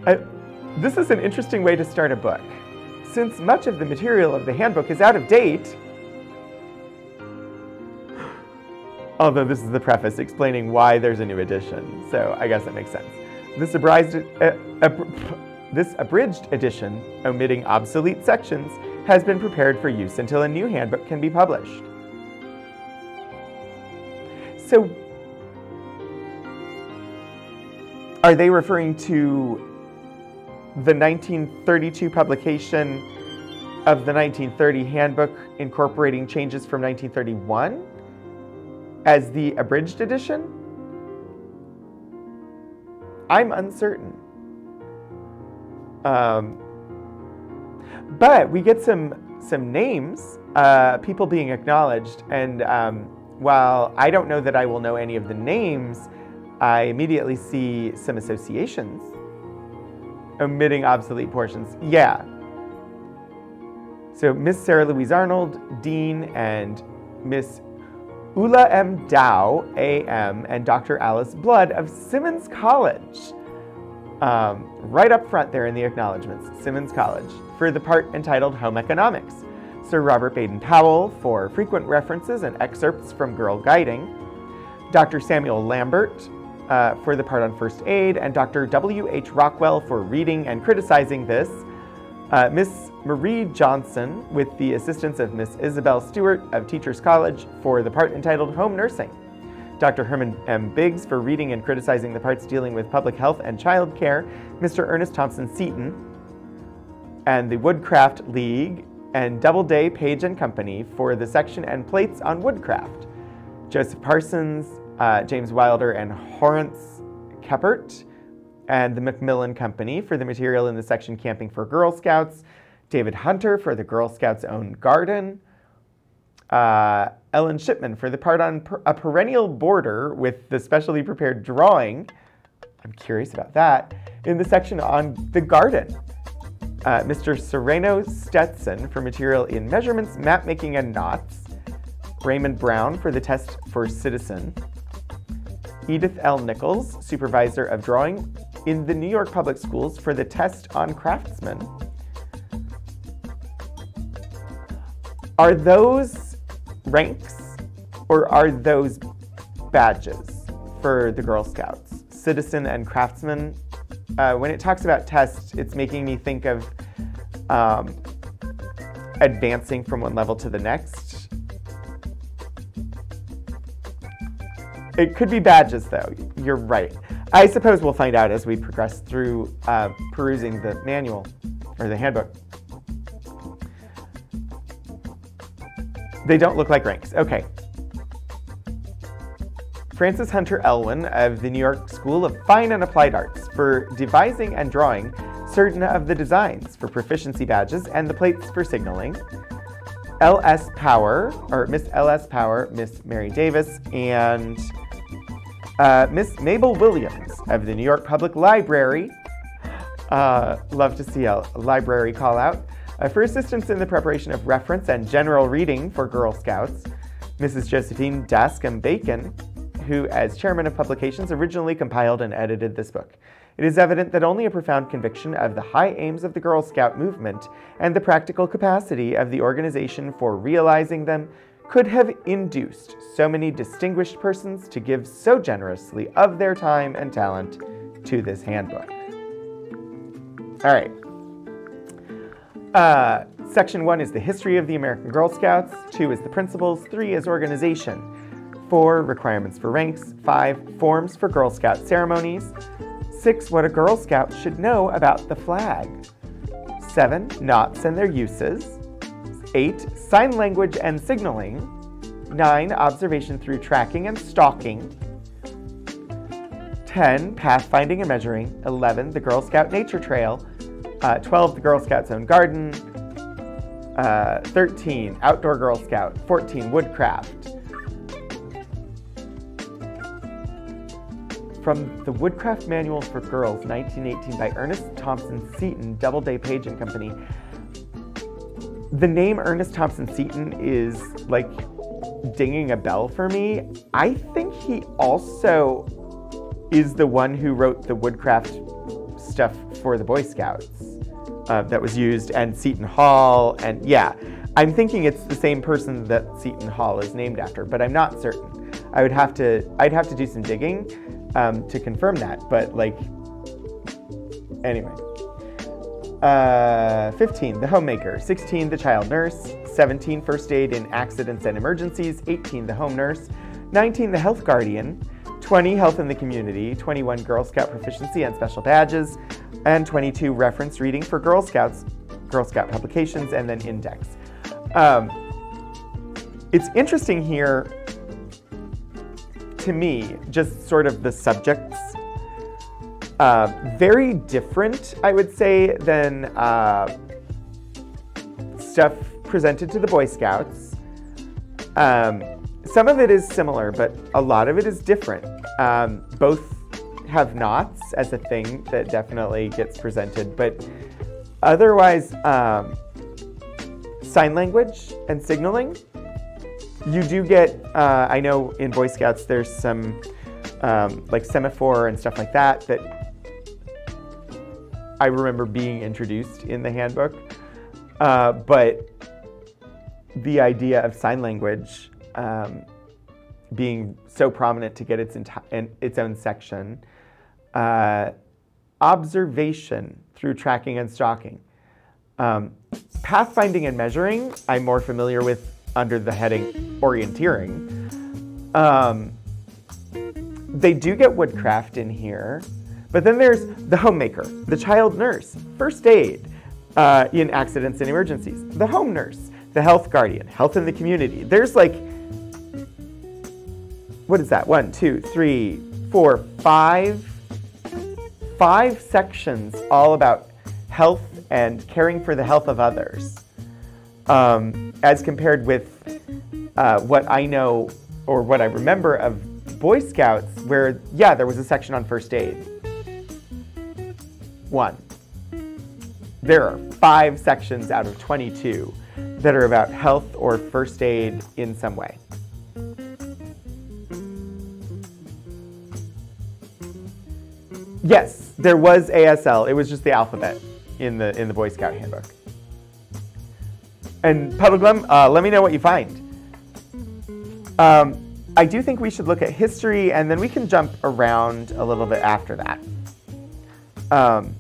A: I, this is an interesting way to start a book. Since much of the material of the handbook is out of date, although this is the preface explaining why there's a new edition, so I guess that makes sense. This abridged, uh, this abridged edition, omitting obsolete sections, has been prepared for use until a new handbook can be published. So Are they referring to the 1932 publication of the 1930 handbook incorporating changes from 1931 as the abridged edition? I'm uncertain. Um, but we get some some names, uh, people being acknowledged, and um, while I don't know that I will know any of the names, I immediately see some associations. Omitting obsolete portions. Yeah. So Miss Sarah Louise Arnold, Dean, and Miss Ula M. Dow, AM, and Dr. Alice Blood of Simmons College. Um, right up front there in the acknowledgments, Simmons College, for the part entitled Home Economics. Sir Robert Baden Powell for frequent references and excerpts from Girl Guiding. Dr. Samuel Lambert uh, for the part on first aid, and Dr. W.H. Rockwell for reading and criticizing this. Uh, Miss Marie Johnson, with the assistance of Miss Isabel Stewart of Teachers College, for the part entitled Home Nursing. Dr. Herman M. Biggs for reading and criticizing the parts dealing with public health and child care. Mr. Ernest Thompson Seton, and the Woodcraft League, and Doubleday Page and Company for the section and plates on woodcraft. Joseph Parsons, uh, James Wilder and Horace Kephart, and the Macmillan Company for the material in the section Camping for Girl Scouts, David Hunter for the Girl Scouts' own garden, uh, Ellen Shipman for the part on per a perennial border with the specially prepared drawing. I'm curious about that. In the section on the garden, uh, Mr. Sereno Stetson for material in measurements, map making, and knots. Raymond Brown for the test for citizen. Edith L. Nichols, Supervisor of Drawing in the New York Public Schools for the test on craftsmen. Are those ranks or are those badges for the Girl Scouts? Citizen and craftsman. Uh, when it talks about tests, it's making me think of um, advancing from one level to the next. It could be badges, though. You're right. I suppose we'll find out as we progress through uh, perusing the manual or the handbook. They don't look like ranks. Okay. Frances Hunter Elwin of the New York School of Fine and Applied Arts for devising and drawing certain of the designs for proficiency badges and the plates for signaling. L.S. Power, or Miss L.S. Power, Miss Mary Davis, and uh, Miss Mabel Williams of the New York Public Library. Uh, love to see a library call out. Uh, for assistance in the preparation of reference and general reading for Girl Scouts, Mrs. Josephine Daskam Bacon, who, as chairman of publications, originally compiled and edited this book. It is evident that only a profound conviction of the high aims of the Girl Scout movement and the practical capacity of the organization for realizing them could have induced so many distinguished persons to give so generously of their time and talent to this handbook. All right. Uh, section one is the history of the American Girl Scouts, two is the principles, three is organization, four requirements for ranks, five forms for Girl Scout ceremonies, six what a Girl Scout should know about the flag, seven knots and their uses, eight sign language and signaling, nine observation through tracking and stalking, 10 pathfinding and measuring, 11 the Girl Scout nature trail, uh, 12, the Girl Scouts own garden. Uh, 13, Outdoor Girl Scout. 14, Woodcraft. From the Woodcraft Manual for Girls, 1918, by Ernest Thompson Seton, Doubleday Page and Company. The name Ernest Thompson Seton is like dinging a bell for me. I think he also is the one who wrote the Woodcraft stuff for the Boy Scouts uh, that was used, and Seton Hall, and yeah, I'm thinking it's the same person that Seton Hall is named after, but I'm not certain. I would have to, I'd have to do some digging um, to confirm that, but like, anyway. Uh, 15, the homemaker. 16, the child nurse. 17, first aid in accidents and emergencies. 18, the home nurse. 19, the health guardian. 20, health in the community. 21, Girl Scout proficiency and special badges and 22 reference reading for Girl Scouts, Girl Scout publications, and then index. Um, it's interesting here to me, just sort of the subjects. Uh, very different, I would say, than uh, stuff presented to the Boy Scouts. Um, some of it is similar, but a lot of it is different. Um, both have knots as a thing that definitely gets presented, but otherwise, um, sign language and signaling. You do get, uh, I know in Boy Scouts there's some um, like semaphore and stuff like that that I remember being introduced in the handbook. Uh, but the idea of sign language um, being so prominent to get its, enti- its own section uh, observation through tracking and stalking. Um, pathfinding and measuring, I'm more familiar with under the heading orienteering. Um, they do get woodcraft in here, but then there's the homemaker, the child nurse, first aid uh, in accidents and emergencies, the home nurse, the health guardian, health in the community. There's like, what is that? One, two, three, four, five five sections all about health and caring for the health of others, um, as compared with uh, what I know or what I remember of Boy Scouts, where, yeah, there was a section on first aid. One. There are five sections out of 22 that are about health or first aid in some way. Yes, there was ASL. It was just the alphabet in the in the Boy Scout handbook. And Puddleglum, uh, let me know what you find. Um, I do think we should look at history, and then we can jump around a little bit after that. Um,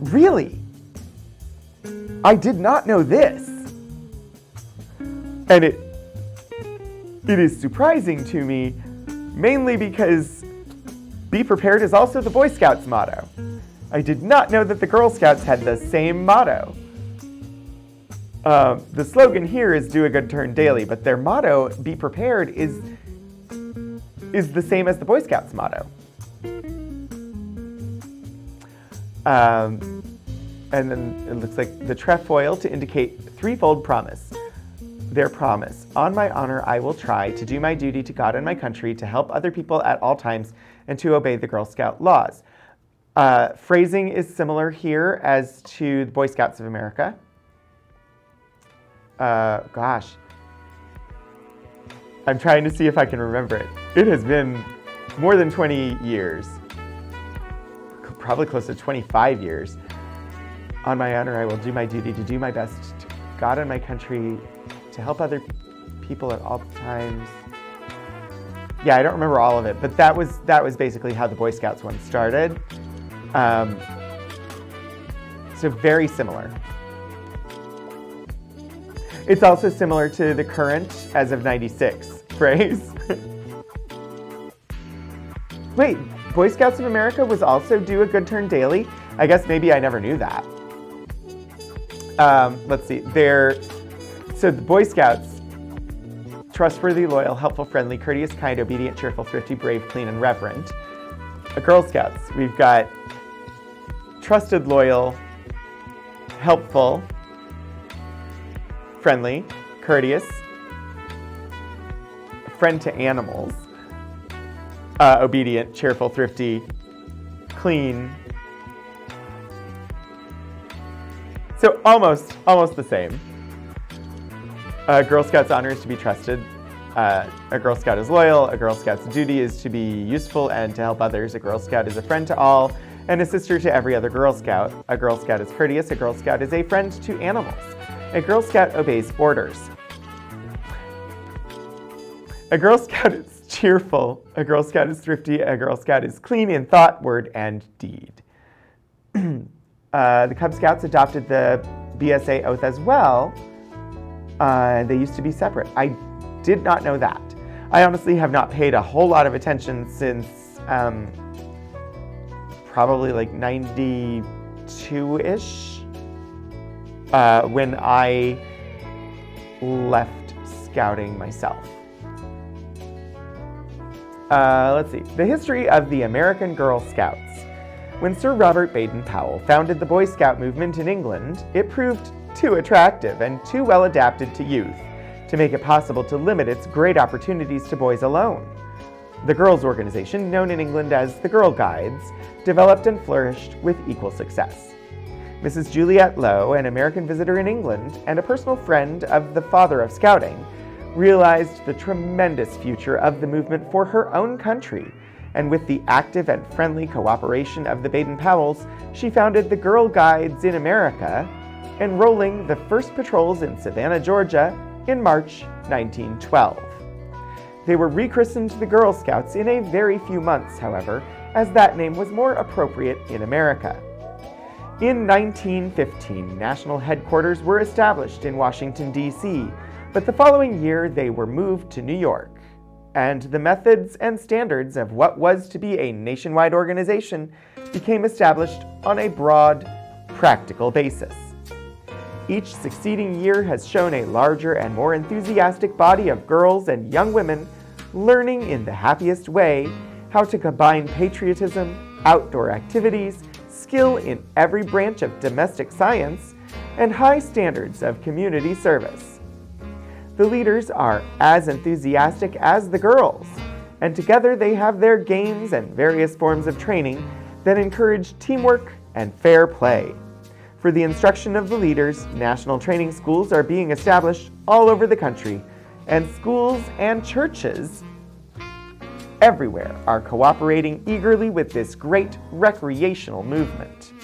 A: really, I did not know this, and it it is surprising to me mainly because be prepared is also the Boy Scouts motto. I did not know that the Girl Scouts had the same motto. Uh, the slogan here is do a good turn daily, but their motto, be prepared, is, is the same as the Boy Scouts motto. Um, and then it looks like the trefoil to indicate threefold promise. Their promise. On my honor, I will try to do my duty to God and my country, to help other people at all times, and to obey the Girl Scout laws. Uh, phrasing is similar here as to the Boy Scouts of America. Uh, gosh. I'm trying to see if I can remember it. It has been more than 20 years, probably close to 25 years. On my honor, I will do my duty to do my best to God and my country, to help other people at all times. Yeah, I don't remember all of it, but that was that was basically how the Boy Scouts one started. Um, so very similar. It's also similar to the current as of 96 phrase. Wait, Boy Scouts of America was also do a good turn daily? I guess maybe I never knew that. Um, let's see, they're, so the Boy Scouts, trustworthy, loyal, helpful, friendly, courteous, kind, obedient, cheerful, thrifty, brave, clean, and reverent. A Girl Scouts, we've got trusted, loyal, helpful, friendly, courteous, friend to animals, uh, obedient, cheerful, thrifty, clean, So almost, almost the same. A Girl Scout's honor is to be trusted. Uh, a Girl Scout is loyal. A Girl Scout's duty is to be useful and to help others. A Girl Scout is a friend to all and a sister to every other Girl Scout. A Girl Scout is courteous. A Girl Scout is a friend to animals. A Girl Scout obeys orders. A Girl Scout is cheerful. A Girl Scout is thrifty. A Girl Scout is clean in thought, word, and deed. Uh, the Cub Scouts adopted the BSA oath as well. Uh, they used to be separate. I did not know that. I honestly have not paid a whole lot of attention since um, probably like 92 ish uh, when I left scouting myself. Uh, let's see. The history of the American Girl Scouts. When Sir Robert Baden-Powell founded the Boy Scout movement in England, it proved too attractive and too well adapted to youth to make it possible to limit its great opportunities to boys alone. The girls' organization, known in England as the Girl Guides, developed and flourished with equal success. Mrs. Juliette Low, an American visitor in England and a personal friend of the father of Scouting, realized the tremendous future of the movement for her own country and with the active and friendly cooperation of the Baden-Powells, she founded the Girl Guides in America, enrolling the first patrols in Savannah, Georgia in March 1912. They were rechristened the Girl Scouts in a very few months, however, as that name was more appropriate in America. In 1915, national headquarters were established in Washington, D.C., but the following year they were moved to New York and the methods and standards of what was to be a nationwide organization became established on a broad, practical basis. Each succeeding year has shown a larger and more enthusiastic body of girls and young women learning in the happiest way how to combine patriotism, outdoor activities, skill in every branch of domestic science, and high standards of community service. The leaders are as enthusiastic as the girls, and together they have their games and various forms of training that encourage teamwork and fair play. For the instruction of the leaders, national training schools are being established all over the country, and schools and churches everywhere are cooperating eagerly with this great recreational movement.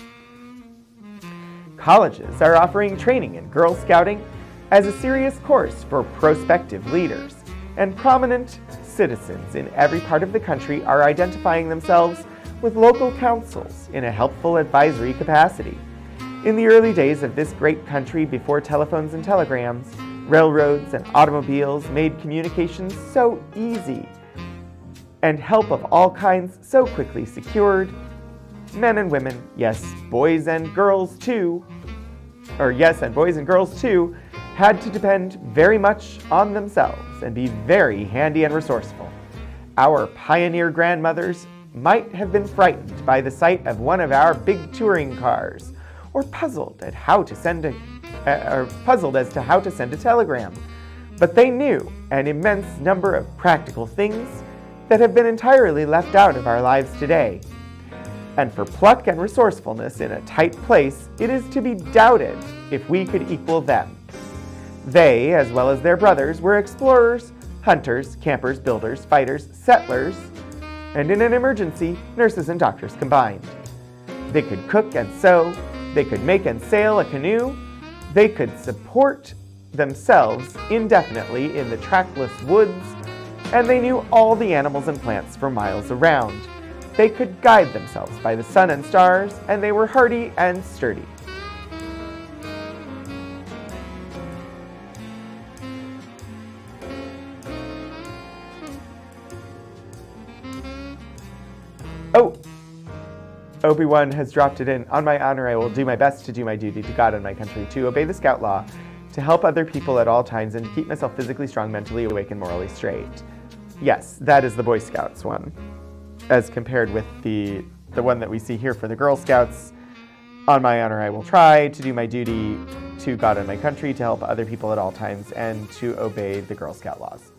A: Colleges are offering training in Girl Scouting as a serious course for prospective leaders, and prominent citizens in every part of the country are identifying themselves with local councils in a helpful advisory capacity. In the early days of this great country before telephones and telegrams, railroads and automobiles made communications so easy and help of all kinds so quickly secured, men and women, yes, boys and girls too, or yes, and boys and girls too, had to depend very much on themselves and be very handy and resourceful. Our pioneer grandmothers might have been frightened by the sight of one of our big touring cars, or puzzled at how to send a, uh, or puzzled as to how to send a telegram. But they knew an immense number of practical things that have been entirely left out of our lives today. And for pluck and resourcefulness in a tight place, it is to be doubted if we could equal them. They, as well as their brothers, were explorers, hunters, campers, builders, fighters, settlers, and in an emergency, nurses and doctors combined. They could cook and sew, they could make and sail a canoe, they could support themselves indefinitely in the trackless woods, and they knew all the animals and plants for miles around. They could guide themselves by the sun and stars, and they were hardy and sturdy. Obi-Wan has dropped it in. On my honor, I will do my best to do my duty to God and my country, to obey the scout law, to help other people at all times, and to keep myself physically strong, mentally awake, and morally straight. Yes, that is the Boy Scouts one, as compared with the, the one that we see here for the Girl Scouts. On my honor, I will try to do my duty to God and my country, to help other people at all times, and to obey the Girl Scout laws.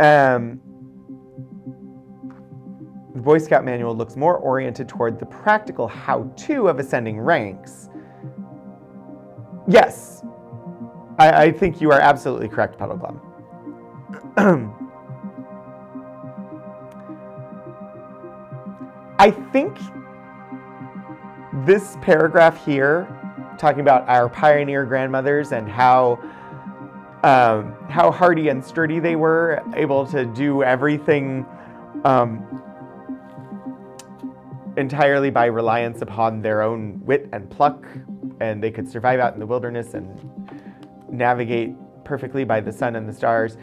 A: Um, the Boy Scout manual looks more oriented toward the practical how-to of ascending ranks. Yes, I, I think you are absolutely correct, Puddleglum. I think this paragraph here, talking about our pioneer grandmothers and how um, how hardy and sturdy they were, able to do everything um, entirely by reliance upon their own wit and pluck, and they could survive out in the wilderness and navigate perfectly by the sun and the stars.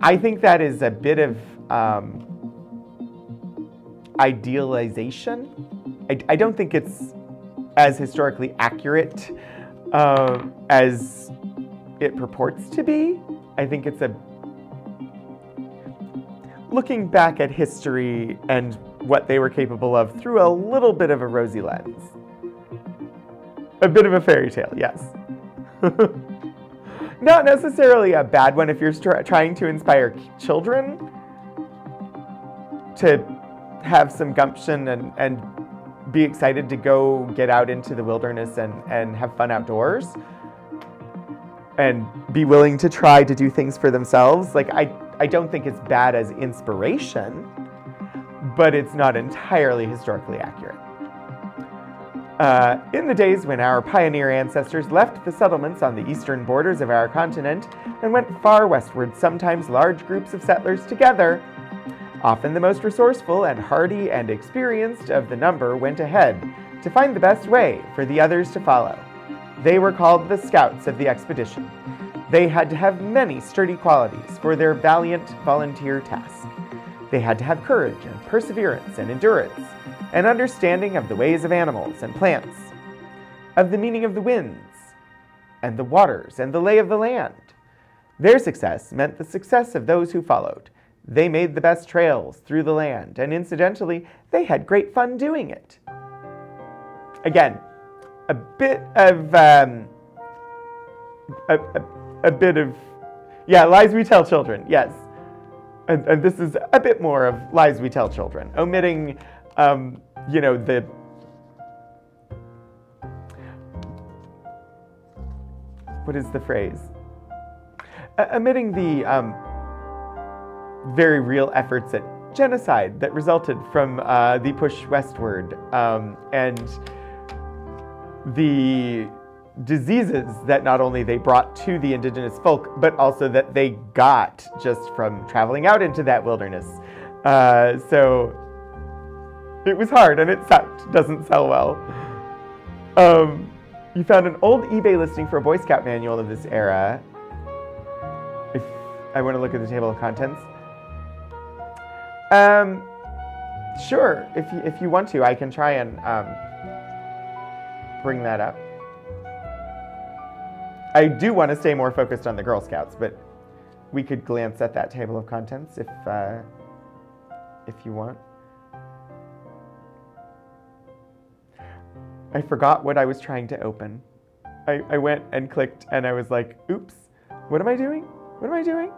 A: I think that is a bit of um, idealization. I, I, don't think it's as historically accurate uh, as it purports to be. I think it's a looking back at history and what they were capable of through a little bit of a rosy lens. A bit of a fairy tale, yes. Not necessarily a bad one if you're trying to inspire children to have some gumption and, and be excited to go get out into the wilderness and, and have fun outdoors and be willing to try to do things for themselves. Like, I, I don't think it's bad as inspiration, but it's not entirely historically accurate. Uh, in the days when our pioneer ancestors left the settlements on the eastern borders of our continent and went far westward, sometimes large groups of settlers together, often the most resourceful and hardy and experienced of the number went ahead to find the best way for the others to follow. They were called the scouts of the expedition. They had to have many sturdy qualities for their valiant volunteer task. They had to have courage and perseverance and endurance, an understanding of the ways of animals and plants, of the meaning of the winds and the waters and the lay of the land. Their success meant the success of those who followed. They made the best trails through the land, and incidentally, they had great fun doing it. Again, a bit of um, a, a, a, bit of yeah lies we tell children yes. And, and, this is a bit more of lies we tell children omitting um, you know the what is the phrase? Omitting the um, very real efforts at genocide that resulted from uh, the push westward um, and the diseases that not only they brought to the indigenous folk, but also that they got just from traveling out into that wilderness. Uh, so it was hard and it sucked, doesn't sell well. Um, You found an old eBay listing for a Boy Scout manual of this era. If I want to look at the table of contents. Um, sure. If you, if you want to, I can try and um, bring that up. I do want to stay more focused on the Girl Scouts, but we could glance at that table of contents if uh, if you want. I forgot what I was trying to open. I, I went and clicked and I was like, oops, what am I doing? What am I doing?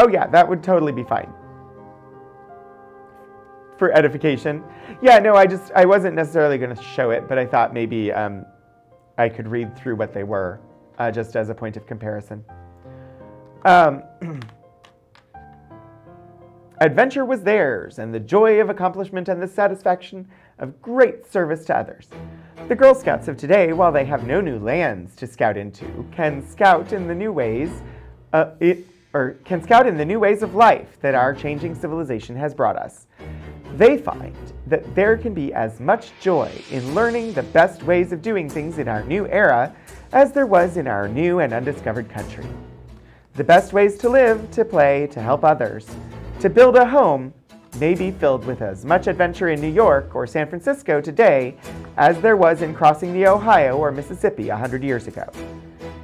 A: Oh yeah, that would totally be fine. For edification. Yeah, no, I just, I wasn't necessarily going to show it, but I thought maybe um, I could read through what they were uh, just as a point of comparison. Um, Adventure was theirs, and the joy of accomplishment and the satisfaction of great service to others. The Girl Scouts of today, while they have no new lands to scout into, can scout in the new ways, uh, it, or can scout in the new ways of life that our changing civilization has brought us. They find that there can be as much joy in learning the best ways of doing things in our new era as there was in our new and undiscovered country. The best ways to live, to play, to help others, to build a home may be filled with as much adventure in New York or San Francisco today as there was in crossing the Ohio or Mississippi a hundred years ago.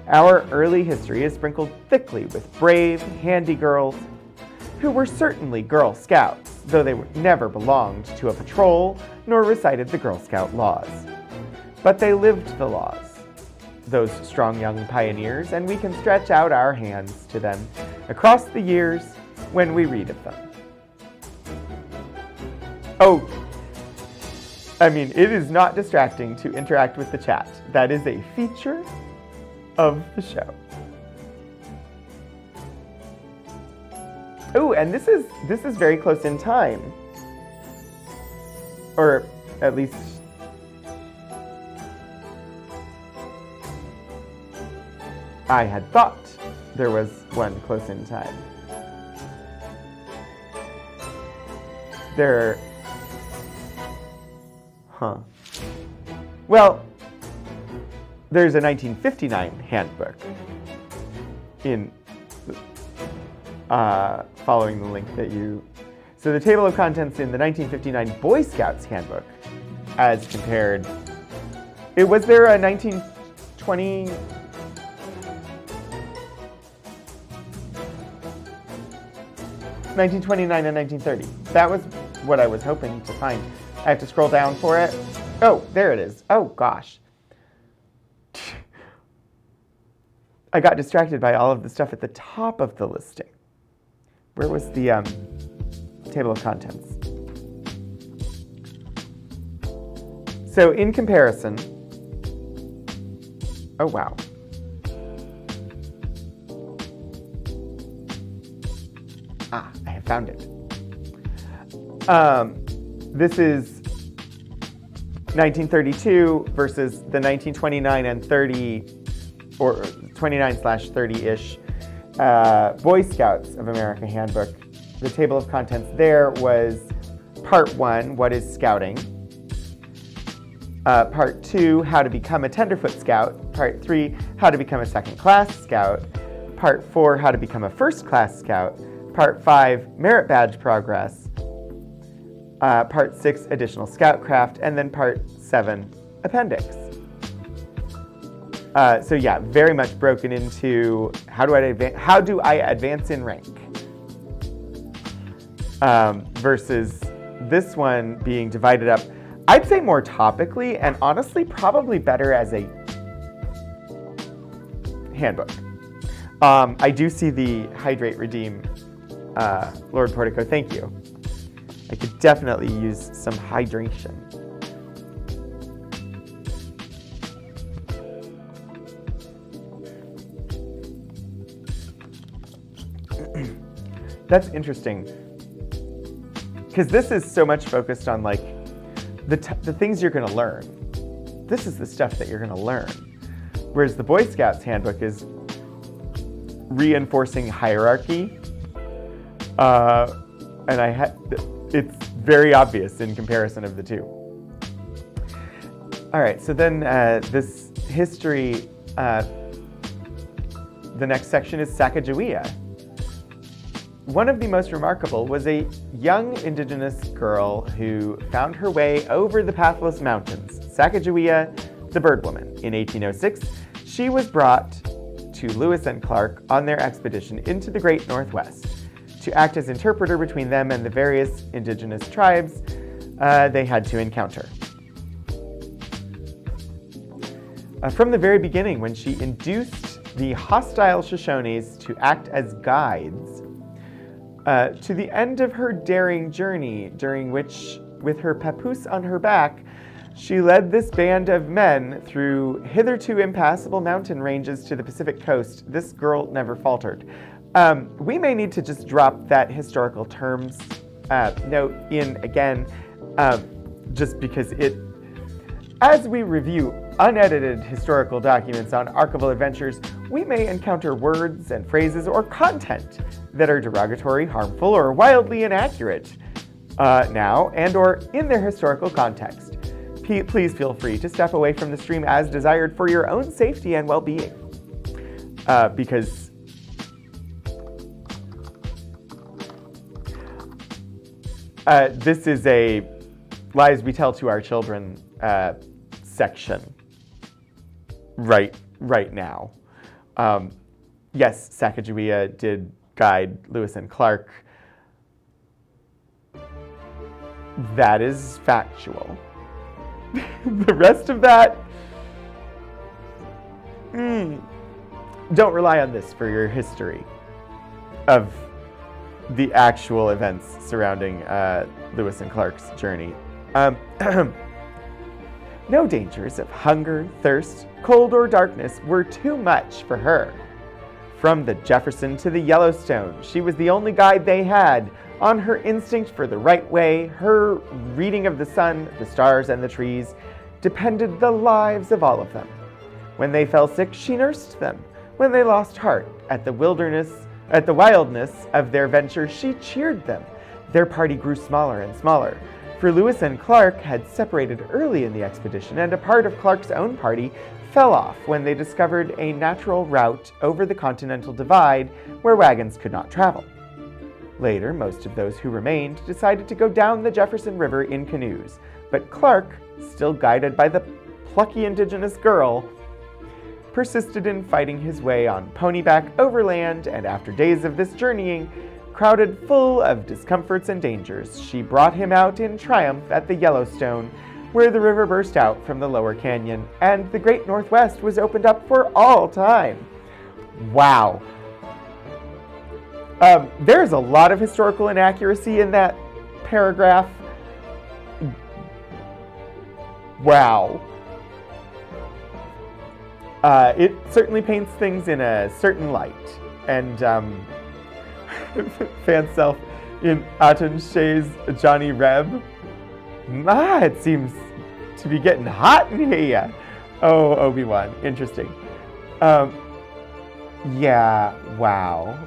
A: Our early history is sprinkled thickly with brave, handy girls who were certainly Girl Scouts, though they never belonged to a patrol nor recited the Girl Scout laws. But they lived the laws, those strong young pioneers, and we can stretch out our hands to them across the years when we read of them. Oh, I mean, it is not distracting to interact with the chat. That is a feature of the show. Oh, and this is this is very close in time. Or at least I had thought there was one close in time. There. Huh. Well, there's a 1959 handbook in uh, following the link that you. So the table of contents in the 1959 Boy Scouts handbook, as compared. It was there a 1920 1929 and 1930. That was what I was hoping to find. I have to scroll down for it. Oh, there it is. Oh, gosh. I got distracted by all of the stuff at the top of the listing. Where was the um, table of contents? So, in comparison, oh wow. Ah, I have found it. Um, this is 1932 versus the 1929 and 30, or 29 slash 30 ish uh, Boy Scouts of America handbook. The table of contents there was part one, what is scouting? Uh, part two, how to become a tenderfoot scout. Part three, how to become a second class scout. Part four, how to become a first class scout. Part 5, Merit Badge Progress. Uh, part 6, Additional Scoutcraft. And then Part 7, Appendix. Uh, so yeah, very much broken into how do I advance, how do I advance in rank um, versus this one being divided up. I'd say more topically and honestly probably better as a handbook. Um, I do see the hydrate redeem uh, Lord Portico. Thank you. I could definitely use some hydration. That's interesting. Because this is so much focused on like the, the things you're going to learn. This is the stuff that you're going to learn. Whereas the Boy Scouts handbook is reinforcing hierarchy uh, and I had it's very obvious in comparison of the two. All right, so then uh, this history, uh, the next section is Sacagawea. One of the most remarkable was a young indigenous girl who found her way over the pathless mountains, Sacagawea, the Bird Woman. In 1806, she was brought to Lewis and Clark on their expedition into the Great Northwest to act as interpreter between them and the various indigenous tribes uh, they had to encounter. Uh, from the very beginning, when she induced the hostile Shoshones to act as guides, uh, to the end of her daring journey, during which, with her papoose on her back, she led this band of men through hitherto impassable mountain ranges to the Pacific coast. This girl never faltered. Um, we may need to just drop that historical terms uh, note in again, um, just because it, as we review unedited historical documents on archival adventures, we may encounter words and phrases or content that are derogatory, harmful, or wildly inaccurate uh, now and or in their historical context. P please feel free to step away from the stream as desired for your own safety and well-being. Uh, because Uh, this is a lies we tell to our children uh, section right right now. Um, yes, Sacagawea did guide Lewis and Clark. That is factual. the rest of that, mm, don't rely on this for your history of the actual events surrounding uh, Lewis and Clark's journey. Um, no dangers of hunger, thirst, cold, or darkness were too much for her. From the Jefferson to the Yellowstone, she was the only guide they had. On her instinct for the right way, her reading of the sun, the stars, and the trees depended the lives of all of them. When they fell sick, she nursed them. When they lost heart at the wilderness at the wildness of their venture, she cheered them. Their party grew smaller and smaller, for Lewis and Clark had separated early in the expedition, and a part of Clark's own party fell off when they discovered a natural route over the Continental Divide where wagons could not travel. Later, most of those who remained decided to go down the Jefferson River in canoes, but Clark, still guided by the plucky indigenous girl, persisted in fighting his way on ponyback overland, and after days of this journeying, crowded full of discomforts and dangers, she brought him out in triumph at the Yellowstone, where the river burst out from the lower canyon, and the great Northwest was opened up for all time. Wow. Um, there's a lot of historical inaccuracy in that paragraph. Wow. Uh, it certainly paints things in a certain light. And um, fan self in Aten Shay's Johnny Reb. Ah, it seems to be getting hot in here. Oh, Obi-Wan, interesting. Um, yeah, wow.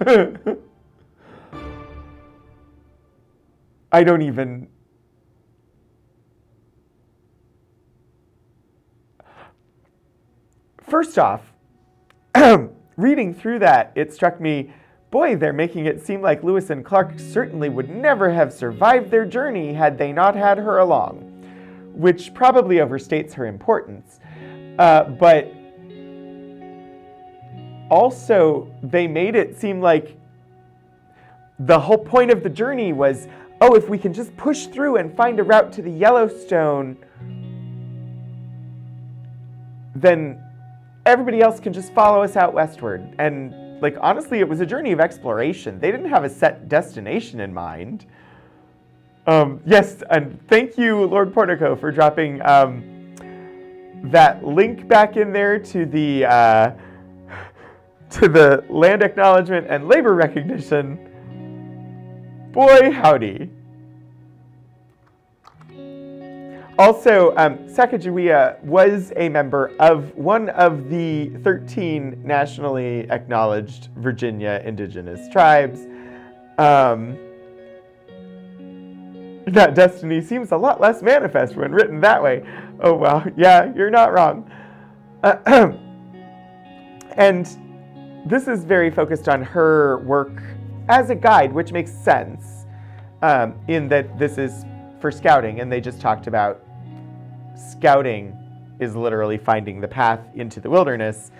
A: I don't even First off, reading through that, it struck me, boy, they're making it seem like Lewis and Clark certainly would never have survived their journey had they not had her along, which probably overstates her importance. Uh, but also, they made it seem like the whole point of the journey was oh, if we can just push through and find a route to the Yellowstone, then everybody else can just follow us out westward. And like honestly, it was a journey of exploration. They didn't have a set destination in mind. Um, yes, and thank you, Lord Portico, for dropping um, that link back in there to the uh, to the land acknowledgement and labor recognition. Boy, howdy. Also, um, Sacagawea was a member of one of the 13 nationally acknowledged Virginia indigenous tribes. Um, that destiny seems a lot less manifest when written that way. Oh, well, yeah, you're not wrong. Uh, and this is very focused on her work as a guide, which makes sense um, in that this is for scouting, and they just talked about scouting is literally finding the path into the wilderness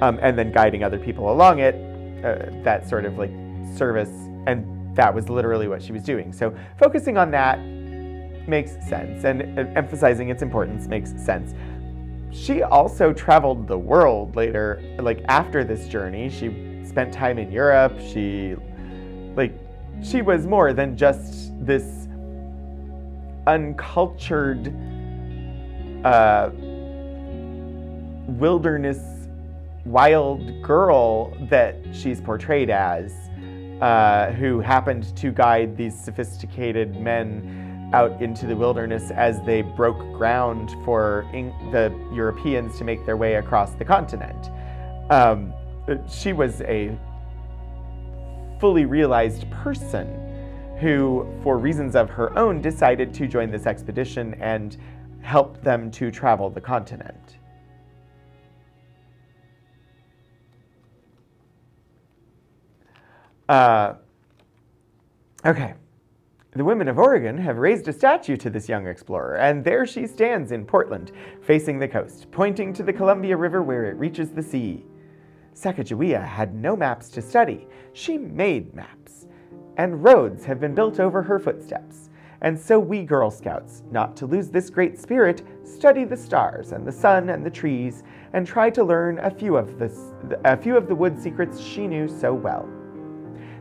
A: um, and then guiding other people along it, uh, that sort of like service. And that was literally what she was doing. So focusing on that makes sense, and emphasizing its importance makes sense. She also traveled the world later, like after this journey. She spent time in Europe. She, like, she was more than just this uncultured uh, wilderness wild girl that she's portrayed as, uh, who happened to guide these sophisticated men out into the wilderness as they broke ground for the Europeans to make their way across the continent. Um, she was a fully realized person who, for reasons of her own, decided to join this expedition and help them to travel the continent. Uh, okay. The women of Oregon have raised a statue to this young explorer, and there she stands in Portland, facing the coast, pointing to the Columbia River where it reaches the sea. Sacagawea had no maps to study. She made maps, and roads have been built over her footsteps. And so we Girl Scouts, not to lose this great spirit, study the stars and the sun and the trees, and try to learn a few of the, a few of the wood secrets she knew so well.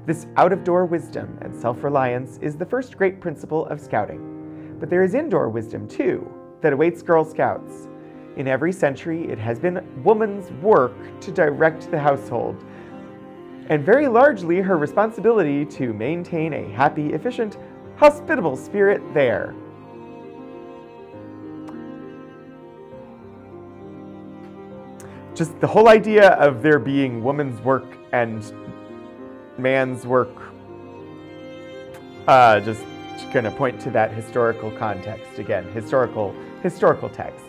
A: This out of door wisdom and self reliance is the first great principle of scouting. But there is indoor wisdom, too, that awaits Girl Scouts. In every century, it has been woman's work to direct the household, and very largely her responsibility to maintain a happy, efficient, hospitable spirit there. Just the whole idea of there being woman's work and man's work uh, just going to point to that historical context again, historical historical text.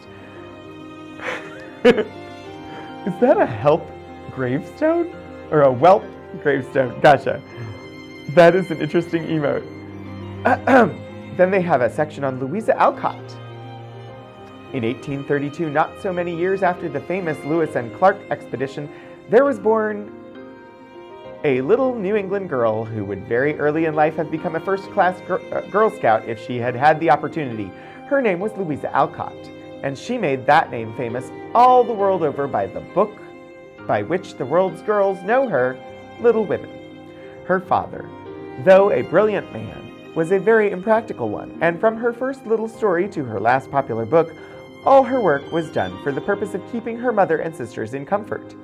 A: Is that a help gravestone or a whelp gravestone? Gotcha. That is an interesting emote. then they have a section on Louisa Alcott. In 1832, not so many years after the famous Lewis and Clark expedition, there was born a little New England girl who would very early in life have become a first class uh, Girl Scout if she had had the opportunity. Her name was Louisa Alcott, and she made that name famous all the world over by the book by which the world's girls know her, Little Women. Her father, though a brilliant man, was a very impractical one, and from her first little story to her last popular book, all her work was done for the purpose of keeping her mother and sisters in comfort.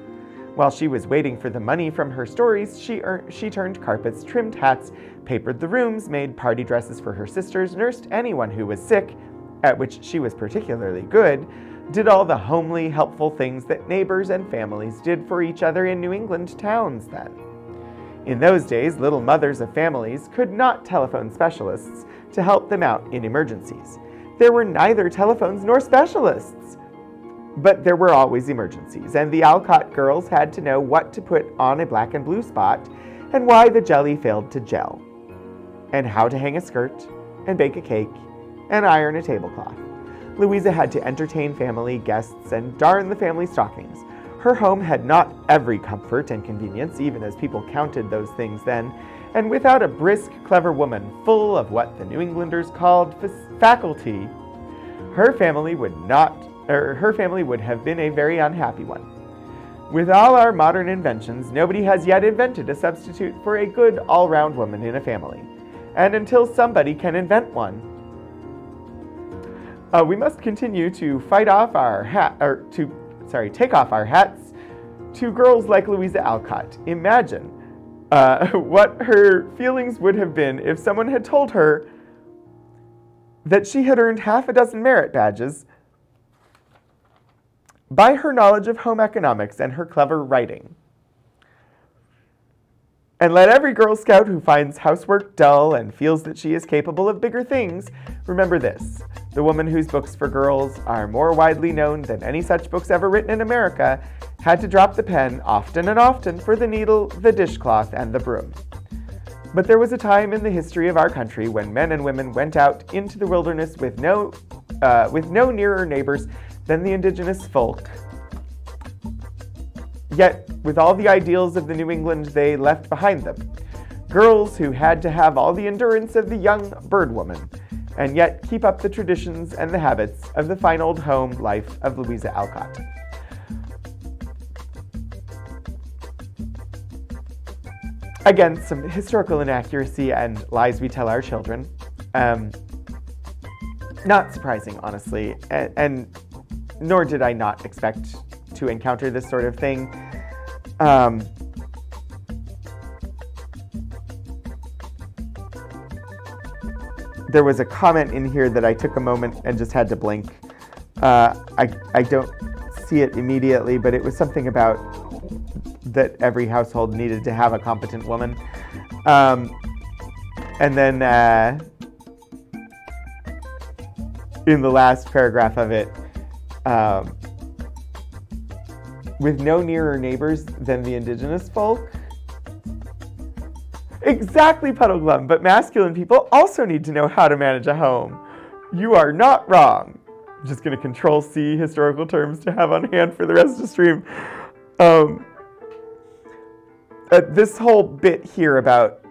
A: While she was waiting for the money from her stories, she, she turned carpets, trimmed hats, papered the rooms, made party dresses for her sisters, nursed anyone who was sick, at which she was particularly good, did all the homely, helpful things that neighbors and families did for each other in New England towns then. In those days, little mothers of families could not telephone specialists to help them out in emergencies. There were neither telephones nor specialists. But there were always emergencies, and the Alcott girls had to know what to put on a black and blue spot, and why the jelly failed to gel, and how to hang a skirt, and bake a cake, and iron a tablecloth. Louisa had to entertain family guests and darn the family stockings. Her home had not every comfort and convenience, even as people counted those things then, and without a brisk, clever woman full of what the New Englanders called faculty, her family would not er, her family would have been a very unhappy one. With all our modern inventions, nobody has yet invented a substitute for a good all round woman in a family. And until somebody can invent one, uh, we must continue to fight off our hat, or to, sorry, take off our hats to girls like Louisa Alcott. Imagine uh, what her feelings would have been if someone had told her that she had earned half a dozen merit badges by her knowledge of home economics and her clever writing. And let every Girl Scout who finds housework dull and feels that she is capable of bigger things remember this. The woman whose books for girls are more widely known than any such books ever written in America had to drop the pen often and often for the needle, the dishcloth, and the broom. But there was a time in the history of our country when men and women went out into the wilderness with no, uh, with no nearer neighbors than the indigenous folk Yet, with all the ideals of the New England they left behind them, girls who had to have all the endurance of the young bird woman, and yet keep up the traditions and the habits of the fine old home life of Louisa Alcott. Again, some historical inaccuracy and lies we tell our children. Um, not surprising, honestly, and, and nor did I not expect to encounter this sort of thing. Um, there was a comment in here that I took a moment and just had to blink. Uh, I, I don't see it immediately, but it was something about that every household needed to have a competent woman. Um, and then uh, in the last paragraph of it, um, with no nearer neighbors than the indigenous folk. Exactly, Puddleglum, but masculine people also need to know how to manage a home. You are not wrong. I'm just going to control C historical terms to have on hand for the rest of the stream. Um, uh, this whole bit here about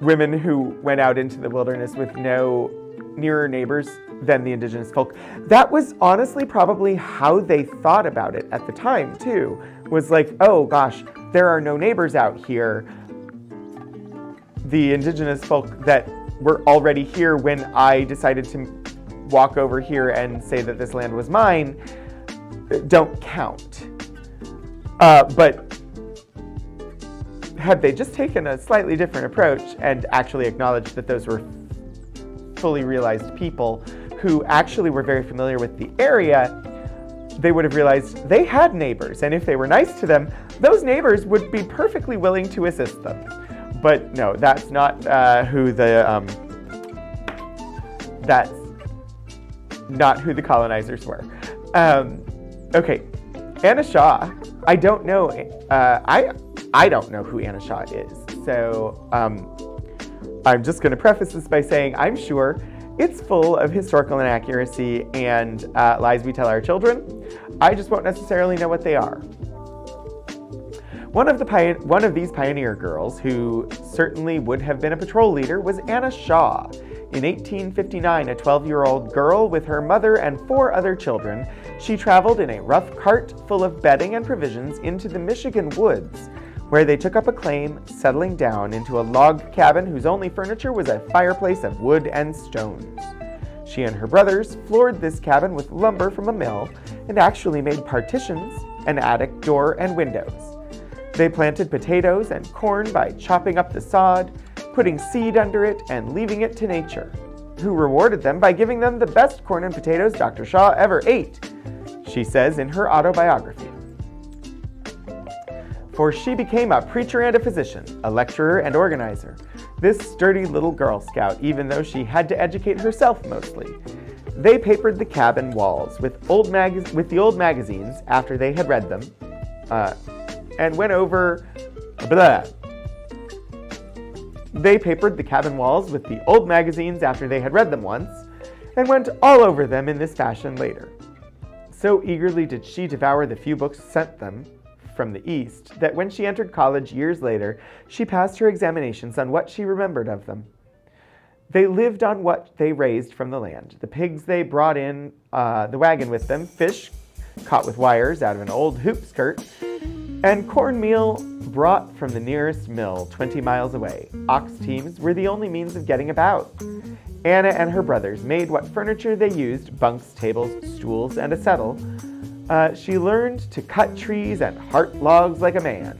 A: women who went out into the wilderness with no nearer neighbors than the indigenous folk. That was honestly probably how they thought about it at the time, too. Was like, oh gosh, there are no neighbors out here. The indigenous folk that were already here when I decided to walk over here and say that this land was mine don't count. Uh, but had they just taken a slightly different approach and actually acknowledged that those were fully realized people who actually were very familiar with the area, they would have realized they had neighbors, and if they were nice to them, those neighbors would be perfectly willing to assist them. But no, that's not uh, who the um, that's not who the colonizers were. Um, okay, Anna Shaw. I don't know. Uh, I I don't know who Anna Shaw is. So um, I'm just going to preface this by saying I'm sure it's full of historical inaccuracy and uh, lies we tell our children. I just won't necessarily know what they are. One of, the one of these pioneer girls, who certainly would have been a patrol leader, was Anna Shaw. In 1859, a 12 year old girl with her mother and four other children, she traveled in a rough cart full of bedding and provisions into the Michigan woods where they took up a claim, settling down into a log cabin whose only furniture was a fireplace of wood and stones. She and her brothers floored this cabin with lumber from a mill and actually made partitions, an attic door, and windows. They planted potatoes and corn by chopping up the sod, putting seed under it, and leaving it to nature, who rewarded them by giving them the best corn and potatoes Dr. Shaw ever ate, she says in her autobiography for she became a preacher and a physician, a lecturer and organizer. This sturdy little Girl Scout, even though she had to educate herself mostly. They papered the cabin walls with, old mag- with the old magazines after they had read them, uh, and went over. Blah. They papered the cabin walls with the old magazines after they had read them once, and went all over them in this fashion later. So eagerly did she devour the few books sent them from the East that when she entered college years later, she passed her examinations on what she remembered of them. They lived on what they raised from the land the pigs they brought in uh, the wagon with them, fish caught with wires out of an old hoop skirt, and cornmeal brought from the nearest mill 20 miles away. Ox teams were the only means of getting about. Anna and her brothers made what furniture they used bunks, tables, stools, and a settle uh, she learned to cut trees and heart logs like a man.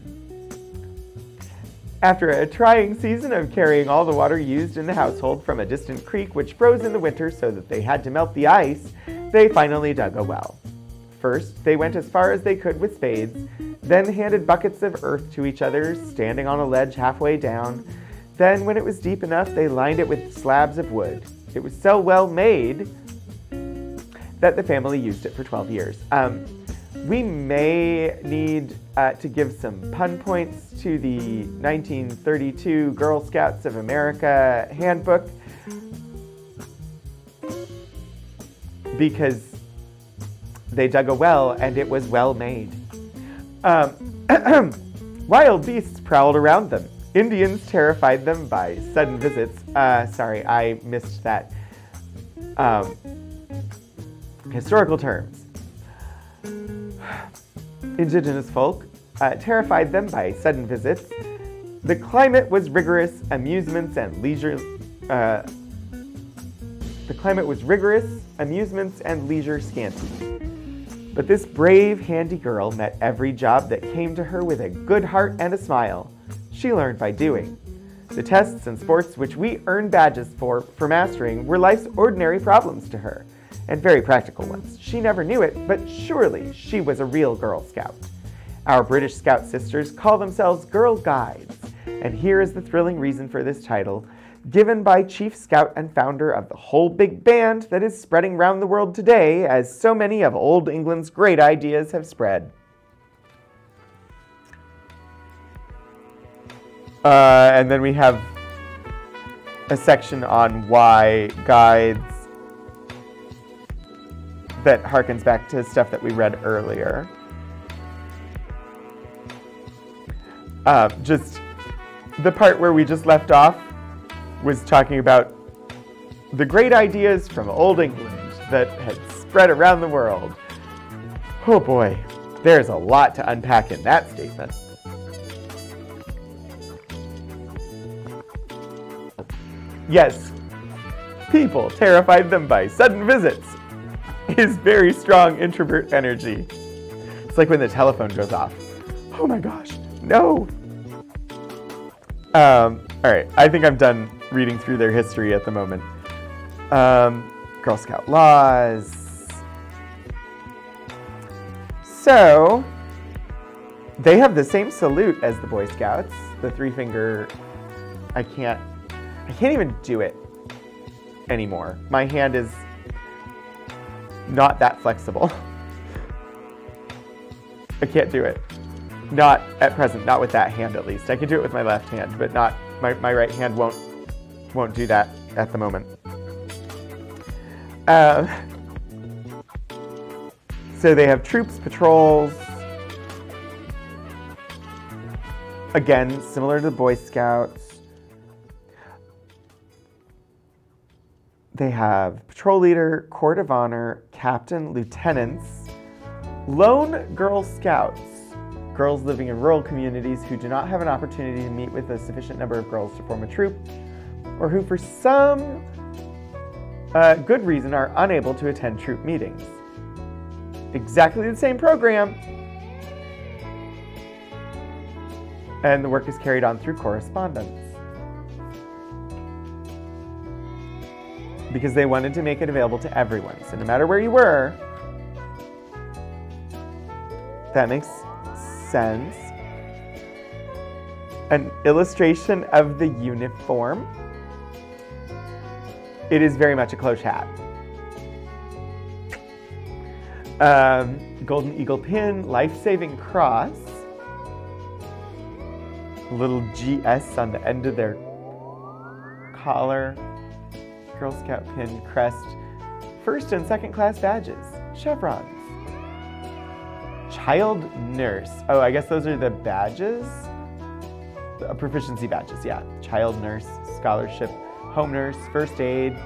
A: After a trying season of carrying all the water used in the household from a distant creek which froze in the winter so that they had to melt the ice, they finally dug a well. First, they went as far as they could with spades, then handed buckets of earth to each other, standing on a ledge halfway down. Then, when it was deep enough, they lined it with slabs of wood. It was so well made that the family used it for 12 years. Um, we may need uh, to give some pun points to the 1932 Girl Scouts of America handbook because they dug a well and it was well made. Um, wild beasts prowled around them. Indians terrified them by sudden visits. Uh, sorry, I missed that. Um, historical terms. Indigenous folk uh, terrified them by sudden visits. The climate was rigorous, amusements and leisure. Uh, the climate was rigorous, amusements and leisure scanty. But this brave, handy girl met every job that came to her with a good heart and a smile. She learned by doing. The tests and sports which we earn badges for for mastering were life's ordinary problems to her, and very practical ones. She never knew it, but surely she was a real Girl Scout. Our British Scout sisters call themselves Girl Guides, and here is the thrilling reason for this title, given by Chief Scout and founder of the whole big band that is spreading round the world today, as so many of Old England's great ideas have spread. Uh, and then we have a section on why guides that harkens back to stuff that we read earlier. Uh, just the part where we just left off was talking about the great ideas from old England that had spread around the world. Oh boy, there's a lot to unpack in that statement. Yes, people terrified them by sudden visits. His very strong introvert energy. It's like when the telephone goes off. Oh my gosh, no. Um, all right, I think I'm done reading through their history at the moment. Um, Girl Scout laws. So, they have the same salute as the Boy Scouts, the three finger. I can't, I can't even do it anymore. My hand is not that flexible. I can't do it. Not at present, not with that hand at least. I can do it with my left hand, but not my, my right hand won't won't do that at the moment. Uh, so they have troops, patrols. Again, similar to the Boy Scouts. They have patrol leader, court of honor, captain, lieutenants, lone Girl Scouts, girls living in rural communities who do not have an opportunity to meet with a sufficient number of girls to form a troop, or who, for some uh, good reason, are unable to attend troop meetings. Exactly the same program. And the work is carried on through correspondence. Because they wanted to make it available to everyone. So no matter where you were, that makes sense. An illustration of the uniform. It is very much a cloche hat. Um, golden eagle pin, life-saving cross. Little GS on the end of their collar. Girl Scout pin, crest. First and second class badges. Chevrons. Child nurse. Oh, I guess those are the badges? The proficiency badges, yeah. Child nurse, scholarship, home nurse, first aid.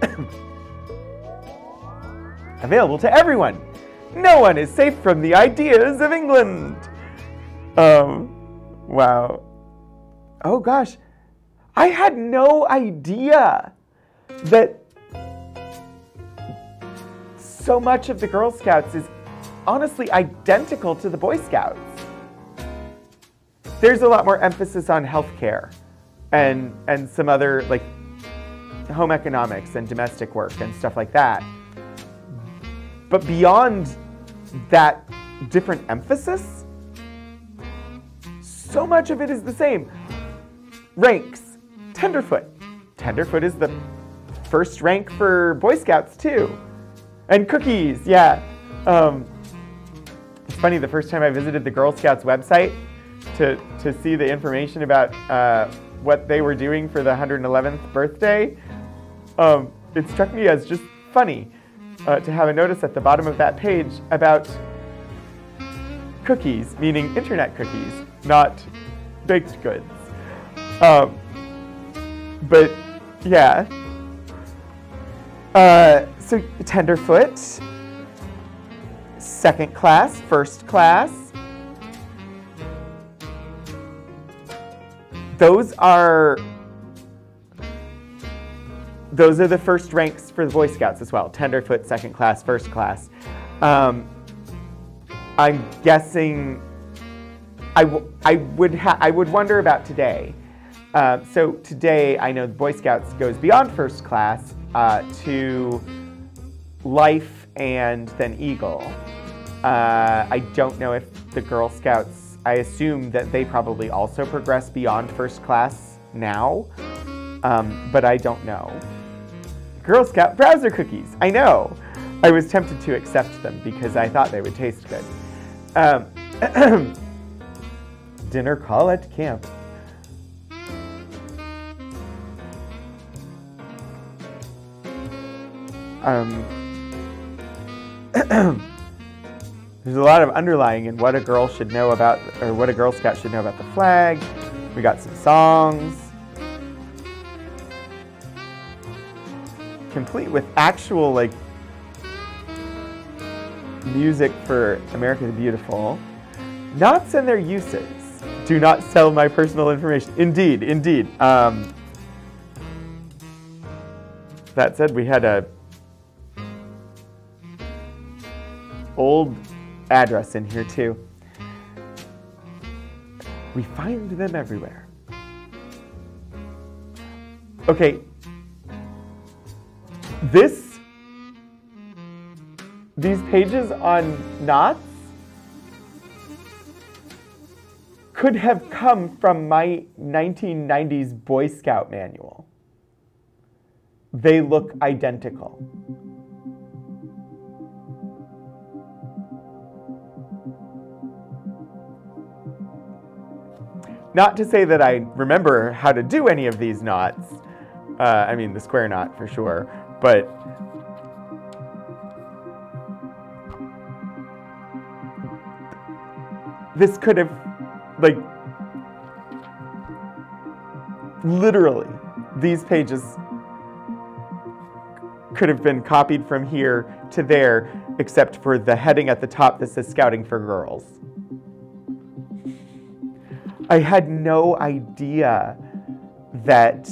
A: Available to everyone. No one is safe from the ideas of England. Um, wow. Oh gosh. I had no idea that so much of the Girl Scouts is honestly identical to the Boy Scouts. There's a lot more emphasis on healthcare and and some other like home economics and domestic work and stuff like that. But beyond that different emphasis. So much of it is the same. Ranks, Tenderfoot. Tenderfoot is the first rank for Boy Scouts too. And cookies, yeah. Um, it's funny, the first time I visited the Girl Scouts website to, to see the information about uh, what they were doing for the 111th birthday, um, it struck me as just funny uh, to have a notice at the bottom of that page about cookies, meaning internet cookies, not baked goods. Um, but yeah. Uh, so tenderfoot, second class, first class. Those are those are the first ranks for the Boy Scouts as well. Tenderfoot, second class, first class. Um, I'm guessing I, I, would I would wonder about today. Uh, so today, I know the Boy Scouts goes beyond first class uh, to life and then Eagle. Uh, I don't know if the Girl Scouts, I assume that they probably also progress beyond first class now, um, but I don't know. Girl Scout browser cookies, I know. I was tempted to accept them because I thought they would taste good. Um, dinner call at camp. Um, there's a lot of underlying in what a girl should know about, or what a Girl Scout should know about the flag. We got some songs. Complete with actual, like, music for America the Beautiful. Knots and their uses. Do not sell my personal information. Indeed, indeed. Um, that said, we had a old address in here too. We find them everywhere. Okay, this, these pages on knots could have come from my 1990s Boy Scout manual. They look identical. Not to say that I remember how to do any of these knots. Uh, I mean, the square knot for sure, but this could have, like, literally, these pages could have been copied from here to there, except for the heading at the top that says Scouting for Girls. I had no idea that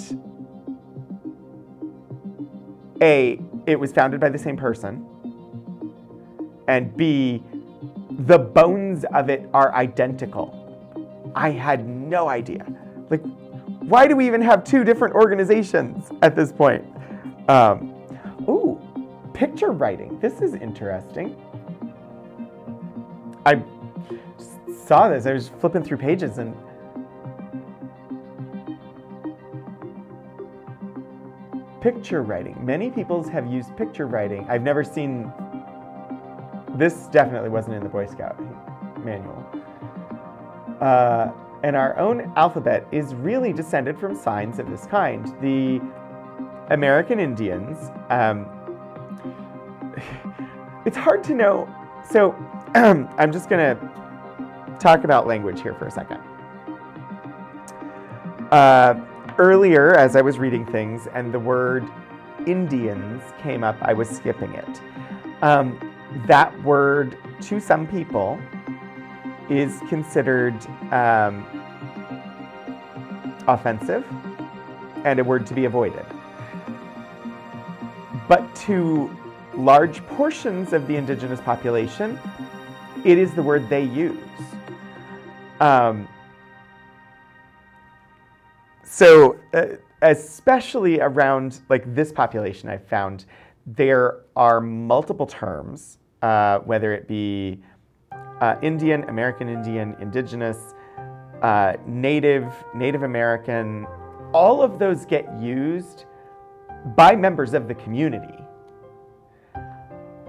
A: A, it was founded by the same person, and B, the bones of it are identical. I had no idea. Like, why do we even have two different organizations at this point? Um, ooh, picture writing. This is interesting. I saw this. I was flipping through pages and picture writing. Many peoples have used picture writing. I've never seen this definitely wasn't in the Boy Scout manual. Uh, and our own alphabet is really descended from signs of this kind. The American Indians, um, it's hard to know. So I'm just going to talk about language here for a second. Uh, earlier, as I was reading things and the word Indians came up, I was skipping it. Um, that word, to some people, is considered um, offensive and a word to be avoided. But to large portions of the indigenous population, it is the word they use. Um, so, uh, especially around like this population, I've found there are multiple terms, uh, whether it be uh, Indian, American Indian, Indigenous, uh, Native, Native American, all of those get used by members of the community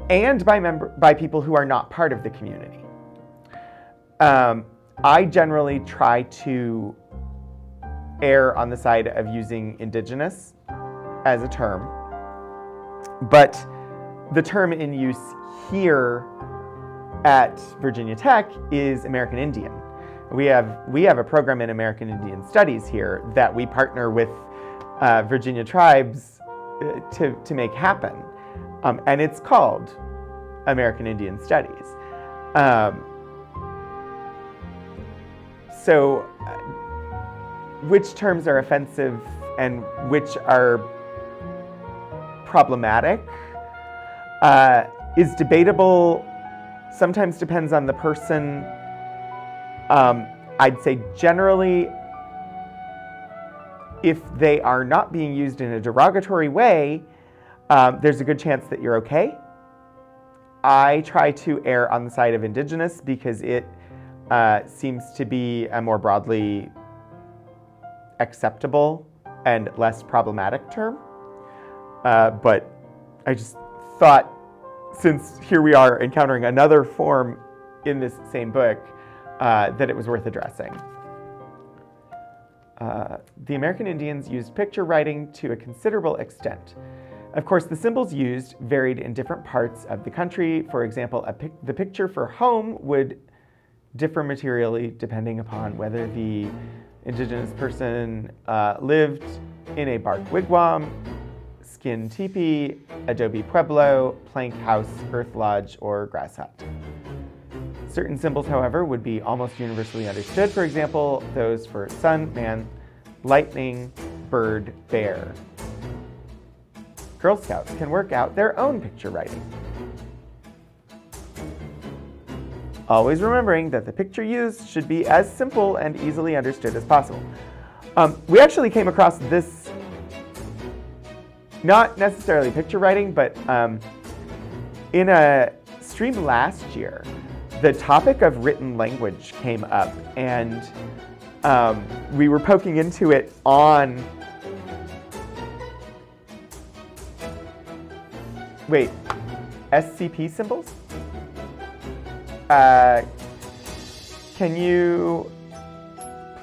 A: and by, member, by people who are not part of the community. Um, I generally try to err on the side of using indigenous as a term, but the term in use here at Virginia Tech is American Indian. We have, we have a program in American Indian Studies here that we partner with uh, Virginia tribes uh, to, to make happen. Um, and it's called American Indian Studies. Um, so, uh, which terms are offensive and which are problematic uh, is debatable, sometimes depends on the person. Um, I'd say generally, if they are not being used in a derogatory way, um, there's a good chance that you're okay. I try to err on the side of indigenous because it uh, seems to be a more broadly acceptable and less problematic term. Uh, but I just thought, since here we are encountering another form in this same book, uh, that it was worth addressing. Uh, the American Indians used picture writing to a considerable extent. Of course, the symbols used varied in different parts of the country. For example, pic the picture for home would differ materially depending upon whether the indigenous person uh, lived in a bark wigwam, skin teepee, adobe pueblo, plank house, earth lodge, or grass hut. Certain symbols, however, would be almost universally understood. For example, those for sun, man, lightning, bird, bear. Girl Scouts can work out their own picture writing. Always remembering that the picture used should be as simple and easily understood as possible. Um, we actually came across this, not necessarily picture writing, but um, in a stream last year, the topic of written language came up, and um, we were poking into it on. Wait, SCP symbols? Uh, can you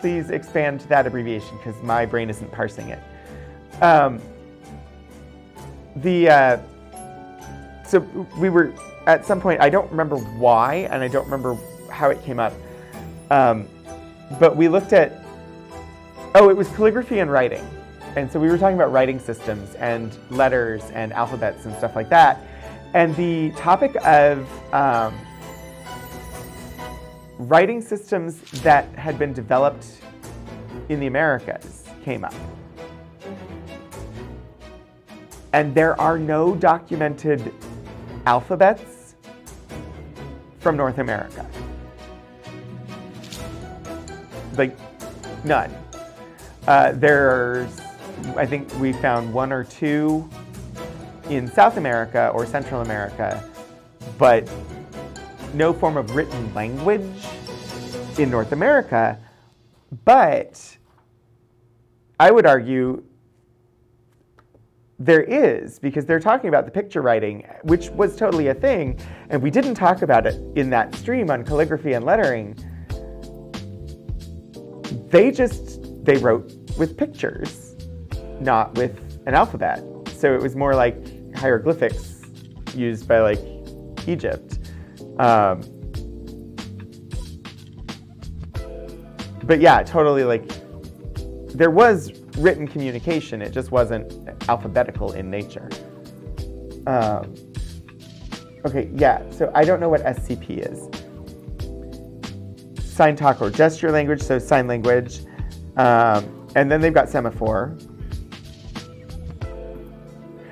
A: please expand that abbreviation because my brain isn't parsing it. Um, the uh, so we were at some point. I don't remember why, and I don't remember how it came up. Um, but we looked at oh, it was calligraphy and writing, and so we were talking about writing systems and letters and alphabets and stuff like that. And the topic of um, writing systems that had been developed in the Americas came up. And there are no documented alphabets from North America. Like, none. Uh, there's, I think we found one or two in South America or Central America, but no form of written language in North America, but I would argue there is because they're talking about the picture writing, which was totally a thing, and we didn't talk about it in that stream on calligraphy and lettering. They just they wrote with pictures, not with an alphabet. So it was more like hieroglyphics used by like Egypt. Um, but yeah, totally like there was written communication, it just wasn't alphabetical in nature. Um, okay, yeah, so I don't know what SCP is. Sign talk or gesture language, so sign language. Um, and then they've got semaphore.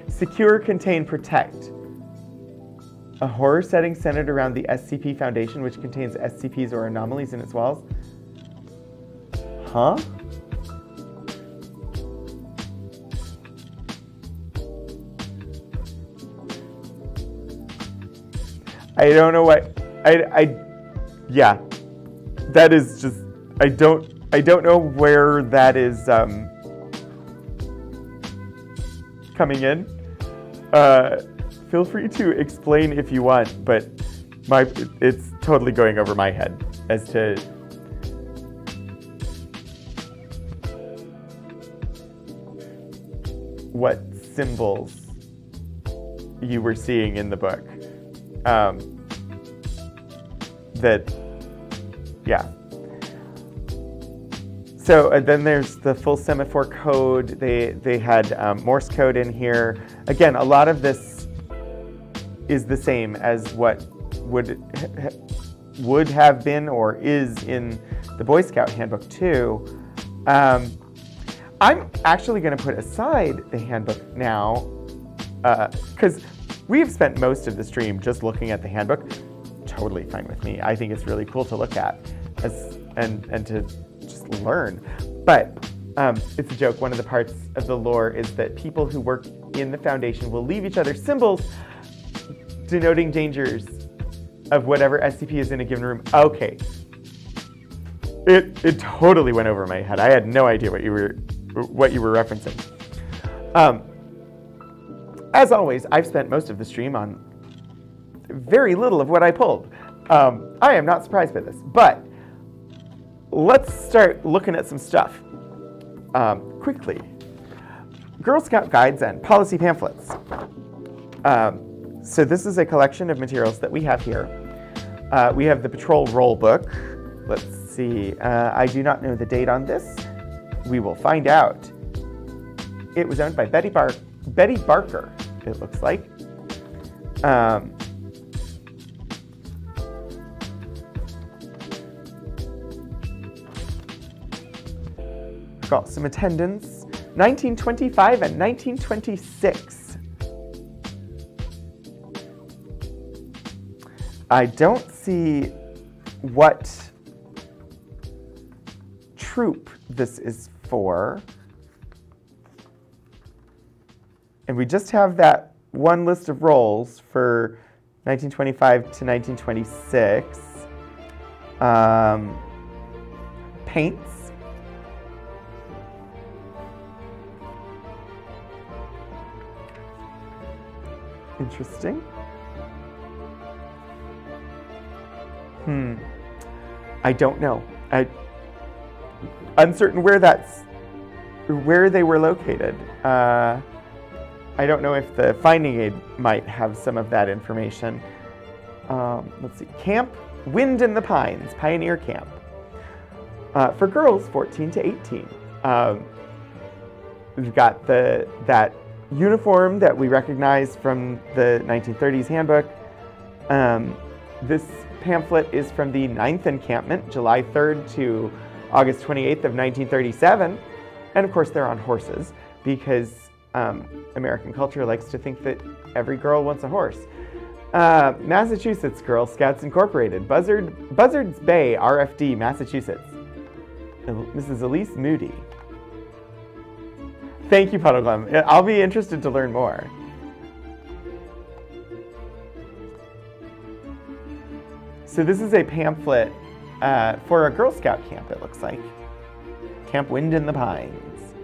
A: Secure, contain, protect a horror setting centered around the SCP Foundation, which contains SCPs or anomalies in its walls. Huh? I don't know what I, I yeah, that is just I don't I don't know where that is um, coming in. Uh, feel free to explain if you want, but my it's totally going over my head as to what symbols you were seeing in the book. Um, that, yeah. So uh, then there's the full semaphore code. They they had um, Morse code in here. Again, a lot of this is the same as what would would have been or is in the Boy Scout handbook too. Um, I'm actually going to put aside the handbook now because uh, we've spent most of the stream just looking at the handbook. Totally fine with me. I think it's really cool to look at as, and, and to just learn. But um, it's a joke. One of the parts of the lore is that people who work in the foundation will leave each other symbols denoting dangers of whatever SCP is in a given room. Okay. It, it totally went over my head. I had no idea what you were what you were referencing. Um, as always, I've spent most of the stream on very little of what I pulled. Um, I am not surprised by this, but let's start looking at some stuff um, quickly. Girl Scout guides and policy pamphlets. Um, so this is a collection of materials that we have here. Uh, we have the patrol roll book. Let's see. Uh, I do not know the date on this. We will find out. It was owned by Betty, Bar- Betty Barker, it looks like. Um, got some attendance 1925 and 1926. I don't see what troop this is for. And we just have that one list of roles for 1925 to 1926. Um, paints. Interesting. Hmm. I don't know. I uncertain where that's where they were located. Uh, I don't know if the finding aid might have some of that information. Um, let's see, Camp Wind in the Pines, Pioneer Camp. Uh, for girls 14 to 18. Um, we've got the that uniform that we recognize from the 1930s handbook. Um, this pamphlet is from the 9th encampment, July 3rd to August 28th of 1937. And of course, they're on horses because um, American culture likes to think that every girl wants a horse. Uh, Massachusetts Girl Scouts Incorporated, Buzzard, Buzzards Bay, RFD, Massachusetts. Mrs. Elise Moody. Thank you, Puddleglum. I'll be interested to learn more. So this is a pamphlet uh, for a Girl Scout camp, it looks like. Camp Wind in the Pines.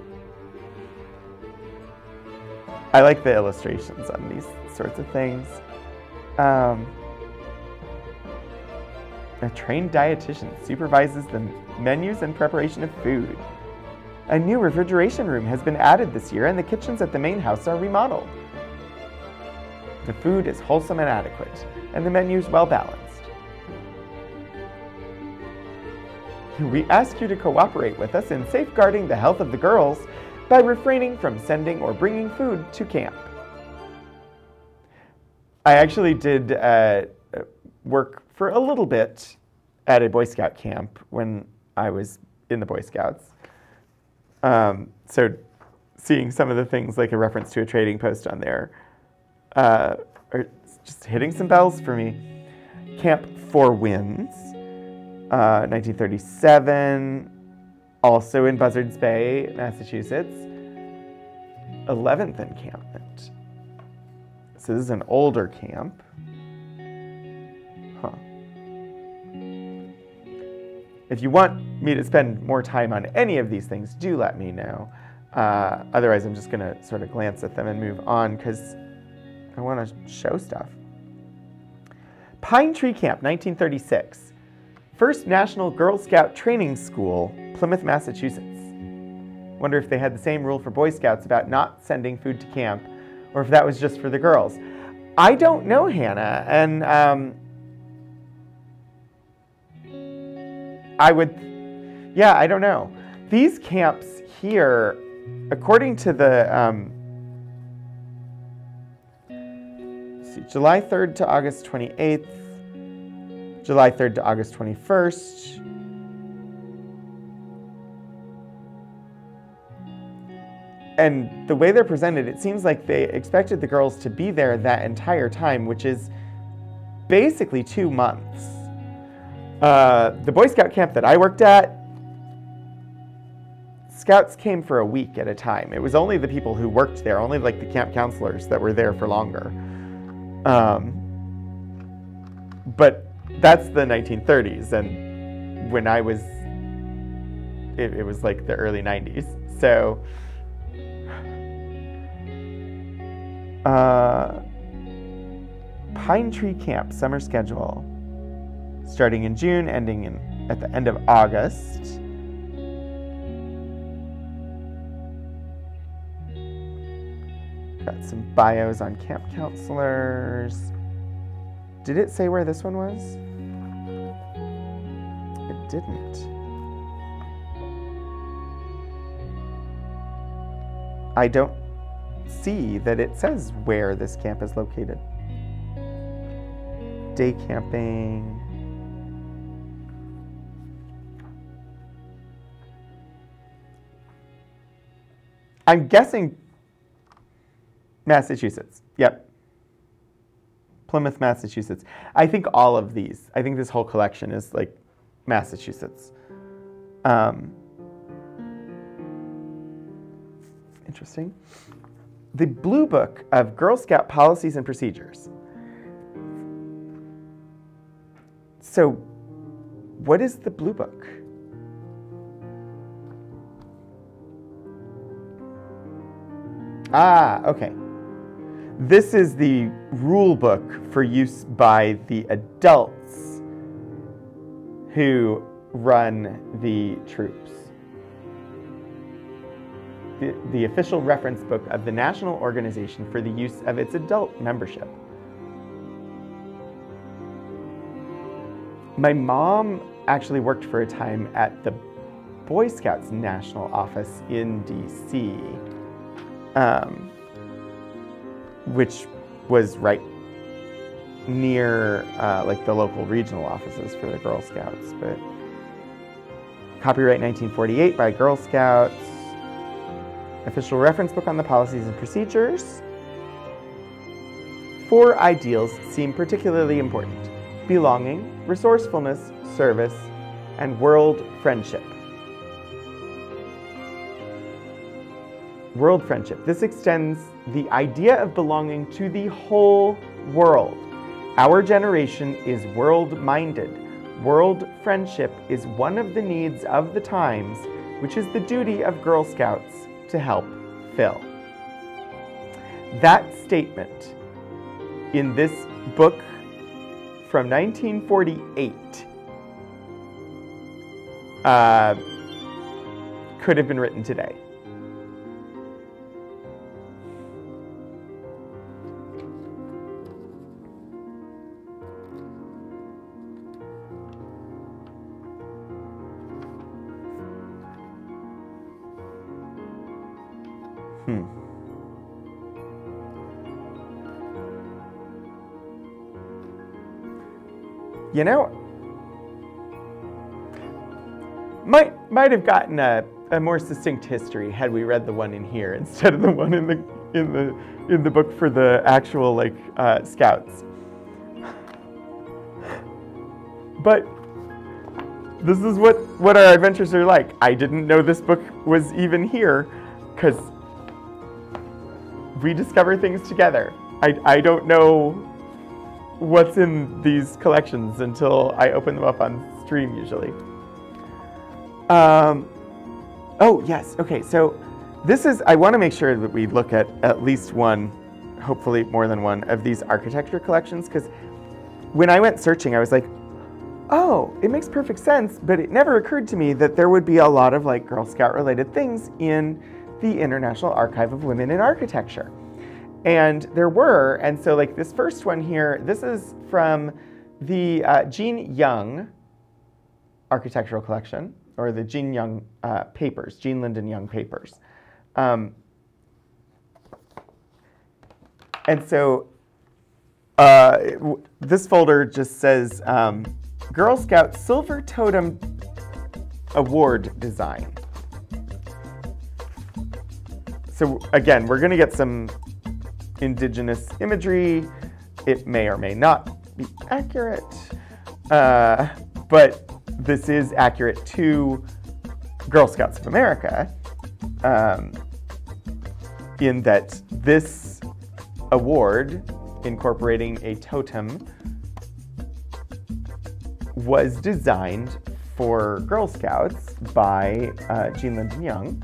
A: I like the illustrations on these sorts of things. Um, a trained dietitian supervises the menus and preparation of food. A new refrigeration room has been added this year, and the kitchens at the main house are remodeled. The food is wholesome and adequate, and the menus well balanced. We ask you to cooperate with us in safeguarding the health of the girls by refraining from sending or bringing food to camp. I actually did uh, work for a little bit at a Boy Scout camp when I was in the Boy Scouts. Um, so seeing some of the things like a reference to a trading post on there uh, are just hitting some bells for me. Camp Four Winds 1937, uh, also in Buzzards Bay, Massachusetts. 11th encampment. So this is an older camp. Huh. if you want me to spend more time on any of these things, do let me know. Uh, otherwise, I'm just going to sort of glance at them and move on because I want to show stuff. Pine Tree Camp, 1936. First National Girl Scout Training School, Plymouth, Massachusetts. Wonder if they had the same rule for Boy Scouts about not sending food to camp, or if that was just for the girls. I don't know, Hannah, and um, I would, yeah, I don't know. These camps here, according to the, um, see, July 3rd to August 28th, July 3rd to August 21st. And the way they're presented, it seems like they expected the girls to be there that entire time, which is basically two months. Uh, the Boy Scout camp that I worked at, scouts came for a week at a time. It was only the people who worked there, only like the camp counselors that were there for longer. Um, but that's the 1930s, and when I was, it, it was like the early 90s. So, uh, Pine Tree Camp summer schedule starting in June, ending in, at the end of August. Got some bios on camp counselors. Did it say where this one was? It didn't. I don't see that it says where this camp is located. Day camping. I'm guessing Massachusetts. Plymouth, Massachusetts. I think all of these, I think this whole collection is like Massachusetts. Um, interesting. The Blue Book of Girl Scout Policies and Procedures. So, what is the Blue Book? Ah, okay. This is the rule book for use by the adults who run the troops. The, the, official reference book of the National Organization for the Use of its Adult Membership. My mom actually worked for a time at the Boy Scouts National Office in DC um, which was right near uh, like the local regional offices for the Girl Scouts. But copyright 1948 by Girl Scouts. Official reference book on the policies and procedures. Four ideals seem particularly important belonging, resourcefulness, service, and world friendship. World friendship. This extends the idea of belonging to the whole world. Our generation is world minded. World friendship is one of the needs of the times, which is the duty of Girl Scouts to help fill. That statement in this book from 1948 uh, could have been written today. You know, might might have gotten a, a more succinct history had we read the one in here instead of the one in the in the in the book for the actual like uh, scouts. But this is what what our adventures are like. I didn't know this book was even here because we discover things together. I, I don't know what's in these collections until I open them up on stream usually. Um, oh, yes. Okay, so this is, I want to make sure that we look at at least one, hopefully more than one, of these architecture collections because when I went searching, I was like, oh, it makes perfect sense, but it never occurred to me that there would be a lot of like Girl Scout related things in the International Archive of Women in Architecture. And there were, and so like this first one here, this is from the uh, Jean Young Architectural Collection, or the Jean Young uh, Papers, Jean Linden Young Papers. Um, and so uh, this folder just says um, Girl Scout Silver Totem Award Design. So again, we're gonna get some indigenous imagery. It may or may not be accurate, uh, but this is accurate to Girl Scouts of America um, in that this award incorporating a totem was designed for Girl Scouts by uh, Jean Linden Young.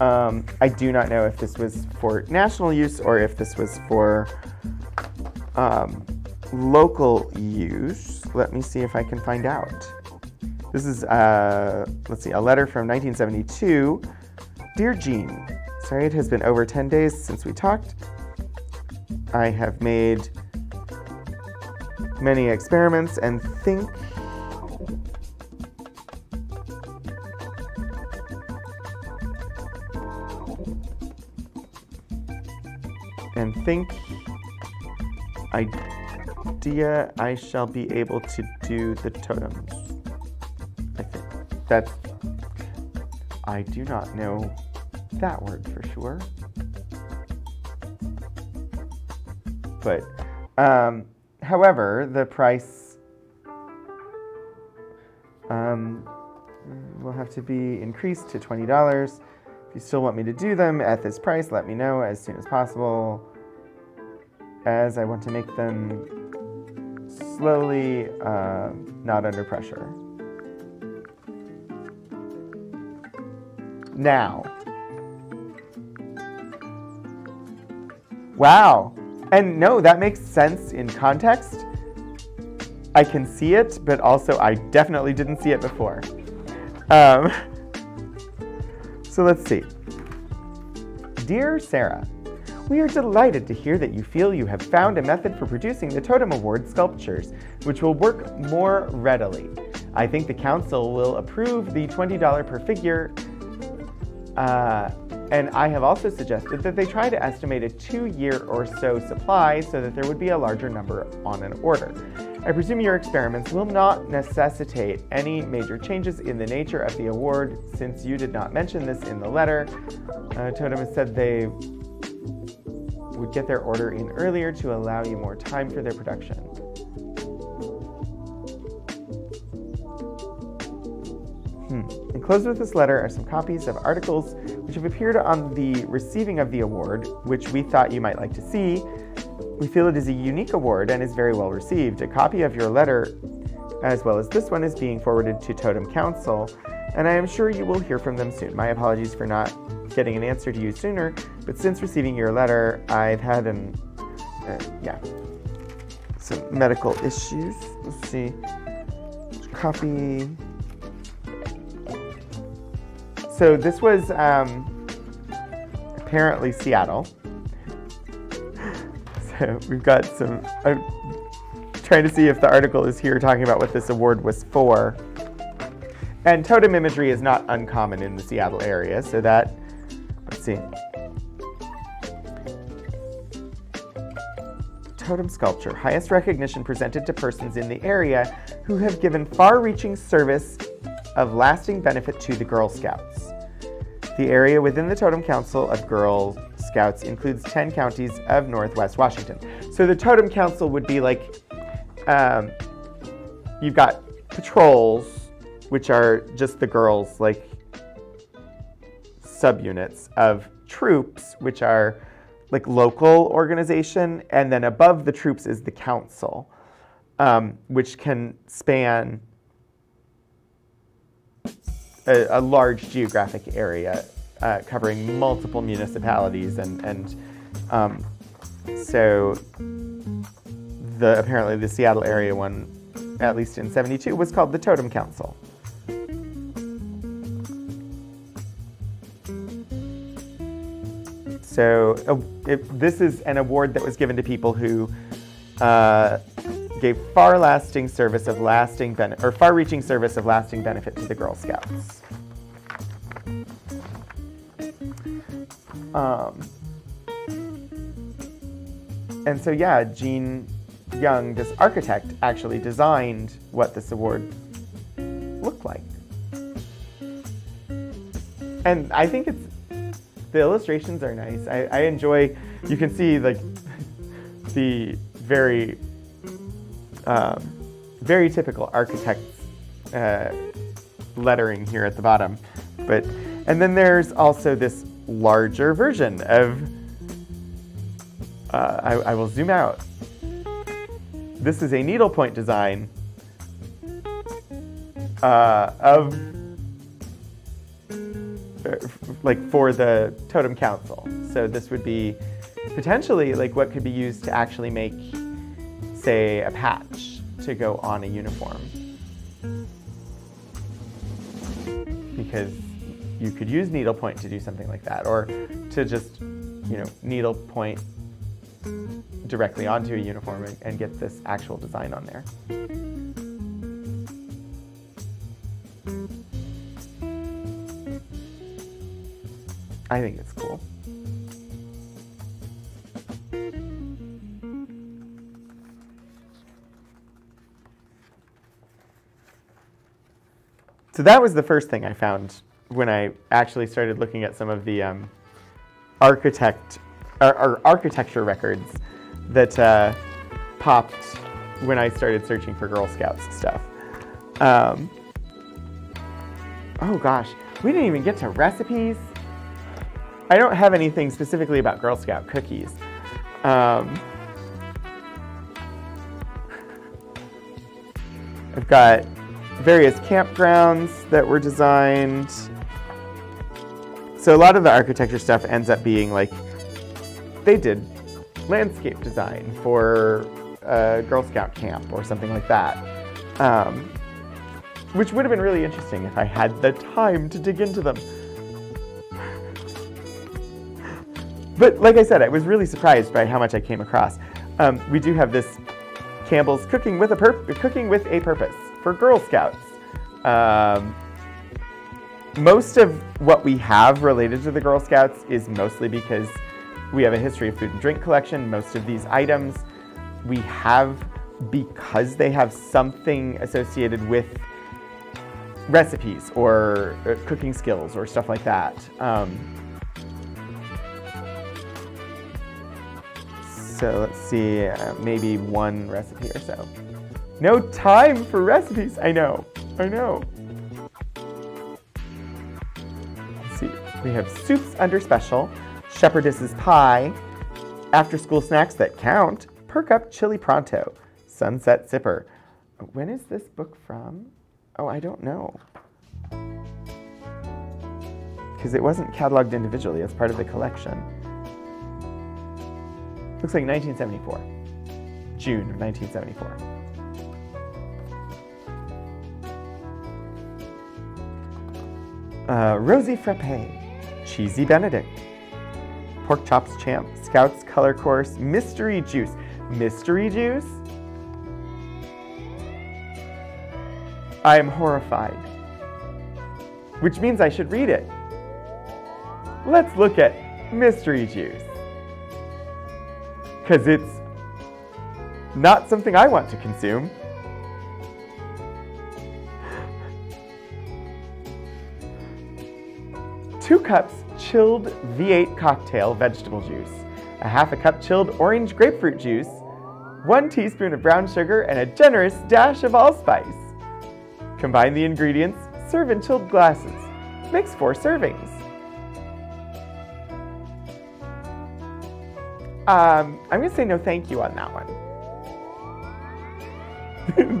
A: Um, I do not know if this was for national use or if this was for um, local use. Let me see if I can find out. This is, uh, let's see, a letter from 1972. Dear Jean, sorry it has been over 10 days since we talked. I have made many experiments and think think idea I shall be able to do the totems. I think that's I do not know that word for sure. But um, however, the price um, will have to be increased to $20. If you still want me to do them at this price, let me know as soon as possible, as I want to make them slowly, uh, not under pressure. Now. Wow. And no, that makes sense in context. I can see it, but also I definitely didn't see it before. Um, so let's see. Dear Sarah, we are delighted to hear that you feel you have found a method for producing the Totem Award sculptures, which will work more readily. I think the council will approve the $20 per figure uh, and I have also suggested that they try to estimate a two year or so supply so that there would be a larger number on an order. I presume your experiments will not necessitate any major changes in the nature of the award since you did not mention this in the letter. Uh, Totem has said they would get their order in earlier to allow you more time for their production. Hmm. Enclosed with this letter are some copies of articles which have appeared on the receiving of the award, which we thought you might like to see. We feel it is a unique award and is very well received. A copy of your letter, as well as this one, is being forwarded to Totem Council, and I am sure you will hear from them soon. My apologies for not getting an answer to you sooner, but since receiving your letter, I've had an, uh, yeah, some medical issues. Let's see. Copy so this was um, apparently Seattle. So we've got some. I'm trying to see if the article is here talking about what this award was for. And totem imagery is not uncommon in the Seattle area, so that, let's see. Totem sculpture, highest recognition presented to persons in the area who have given far reaching service of lasting benefit to the Girl Scouts. The area within the Totem Council of Girl Scouts includes 10 counties of Northwest Washington. So the Totem Council would be like, um, you've got patrols, which are just the girls, like subunits of troops, which are like local organization, and then above the troops is the council, um, which can span a, a large geographic area uh, covering multiple municipalities, and and um, so the apparently the Seattle area one, at least in '72, was called the Totem Council. So uh, it, this is an award that was given to people who uh, gave far-lasting service of lasting or far-reaching service of lasting benefit to the Girl Scouts. Um, and so yeah, Jean Young, this architect, actually designed what this award looked like. And I think it's the illustrations are nice. I, I enjoy. You can see like the very um, very typical architect's uh, lettering here at the bottom, but and then there's also this larger version of. Uh, I, I will zoom out. This is a needlepoint design uh, of Uh, like for the totem council. So this would be potentially like what could be used to actually make, say, a patch to go on a uniform. Because you could use needlepoint to do something like that, or to just, you know, needlepoint directly onto a uniform and, and get this actual design on there. I think it's cool. So that was the first thing I found when I actually started looking at some of the um, architect or, or, architecture records that uh, popped when I started searching for Girl Scouts stuff. Um, oh gosh, we didn't even get to recipes. I don't have anything specifically about Girl Scout cookies. Um, I've got various campgrounds that were designed. So a lot of the architecture stuff ends up being like they did landscape design for a Girl Scout camp or something like that. Um, which would have been really interesting if I had the time to dig into them. But like I said, I was really surprised by how much I came across. Um, we do have this Campbell's Cooking with a Pur- Cooking with a Purpose for Girl Scouts. Um, most of what we have related to the Girl Scouts is mostly because we have a history of food and drink collection. Most of these items we have because they have something associated with recipes or uh, cooking skills or stuff like that. Um, So let's see, uh, maybe one recipe or so. No time for recipes. I know, I know. Let's see, we have soups under special, shepherdess's pie, after school snacks that count, perk up chili pronto, sunset sipper. When is this book from? Oh, I don't know. Because it wasn't cataloged individually as part of the collection. Looks like 1974. June of 1974. Uh, Rosy Frappe, Cheesy Benedict, Pork Chops Champ, Scouts Color Course, Mystery Juice. Mystery Juice? I am horrified. Which means I should read it. Let's look at Mystery Juice because it's not something I want to consume. Two cups chilled V8 cocktail vegetable juice, a half a cup chilled orange grapefruit juice, one teaspoon of brown sugar, and a generous dash of allspice. Combine the ingredients, serve in chilled glasses. Mix four servings. Um, I'm going to say no thank you on that one.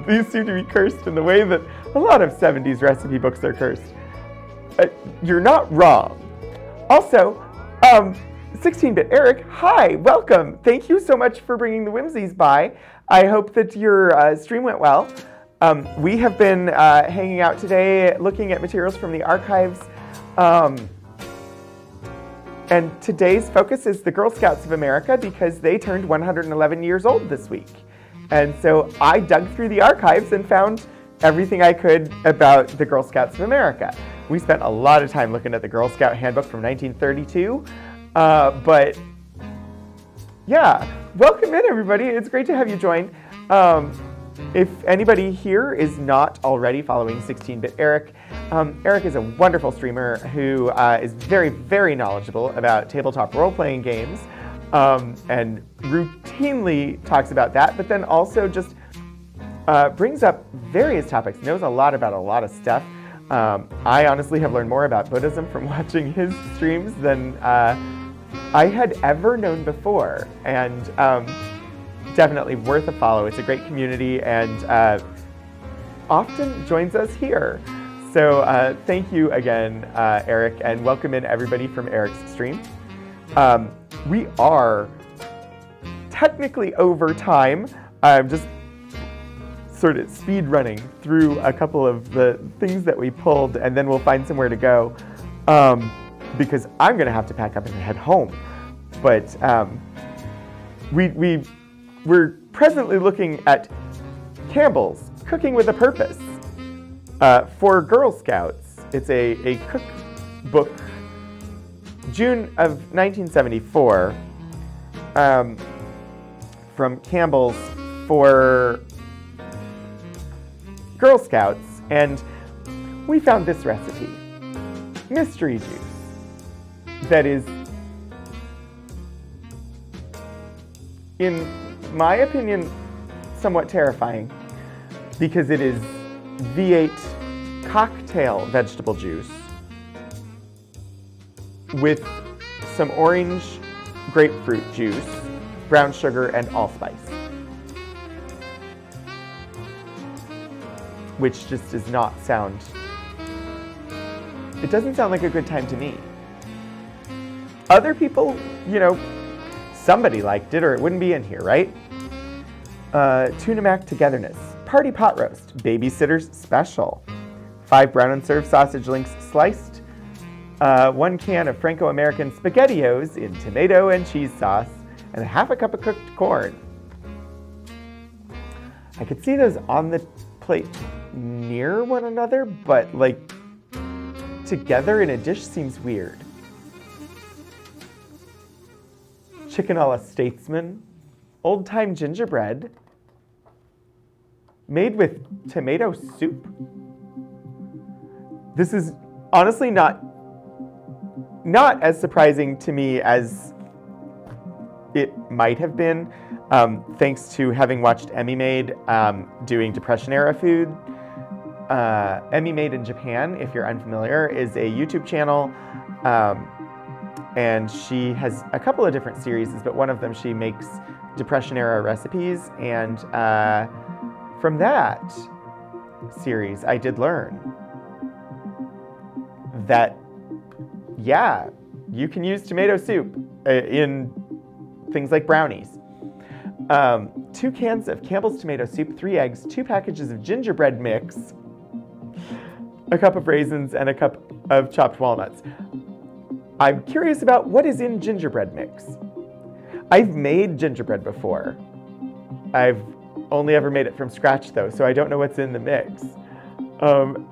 A: These seem to be cursed in the way that a lot of 70s recipe books are cursed. uh, you're not wrong. Also, um, 16-bit Eric, hi, welcome. Thank you so much for bringing the whimsies by. I hope that your uh, stream went well. Um, we have been uh, hanging out today looking at materials from the archives. And today's focus is the Girl Scouts of America because they turned 111 years old this week. And so I dug through the archives and found everything I could about the Girl Scouts of America. We spent a lot of time looking at the Girl Scout handbook from 1932, uh, but yeah, welcome in everybody. It's great to have you join. Um, if anybody here is not already following 16-Bit Eric, um, Eric is a wonderful streamer who uh, is very, very knowledgeable about tabletop role-playing games um, and routinely talks about that, but then also just uh, brings up various topics, knows a lot about a lot of stuff. Um, I honestly have learned more about Buddhism from watching his streams than uh, I had ever known before, and um, definitely worth a follow. It's a great community and uh, often joins us here. So uh, thank you again, uh, Eric, and welcome in everybody from Eric's stream. Um, we are technically over time. I'm just sort of speed running through a couple of the things that we pulled, and then we'll find somewhere to go um, because I'm going to have to pack up and head home. But um, we, we, we're presently looking at Campbell's Cooking with a Purpose uh, for Girl Scouts. It's a, a cookbook, June of 1974, um, from Campbell's for Girl Scouts, and we found this recipe, mystery juice, that is, in my opinion, somewhat terrifying because it is V8 cocktail vegetable juice with some orange grapefruit juice, brown sugar, and allspice. which just does not sound, it doesn't sound like a good time to me. Other people, you know, somebody liked it or it wouldn't be in here, right? Uh, tuna mac togetherness, party pot roast, babysitter's special, five brown and served sausage links sliced, uh, one can of Franco-American SpaghettiOs in tomato and cheese sauce, and half a cup of cooked corn. I could see those on the plate near one another, but like together in a dish seems weird. Chicken a la statesman, old time gingerbread, made with tomato soup. This is honestly not not as surprising to me as it might have been, um, thanks to having watched Emmy Made um, doing Depression era food uh, Emmy Made in Japan, if you're unfamiliar, is a YouTube channel. Um, and she has a couple of different series, but one of them she makes Depression era recipes. And uh, from that series, I did learn that, yeah, you can use tomato soup uh, in things like brownies. Um, two cans of Campbell's tomato soup, three eggs, two packages of gingerbread mix, a cup of raisins, and a cup of chopped walnuts. I'm curious about what is in gingerbread mix. I've made gingerbread before. I've only ever made it from scratch though, so I don't know what's in the mix. Um,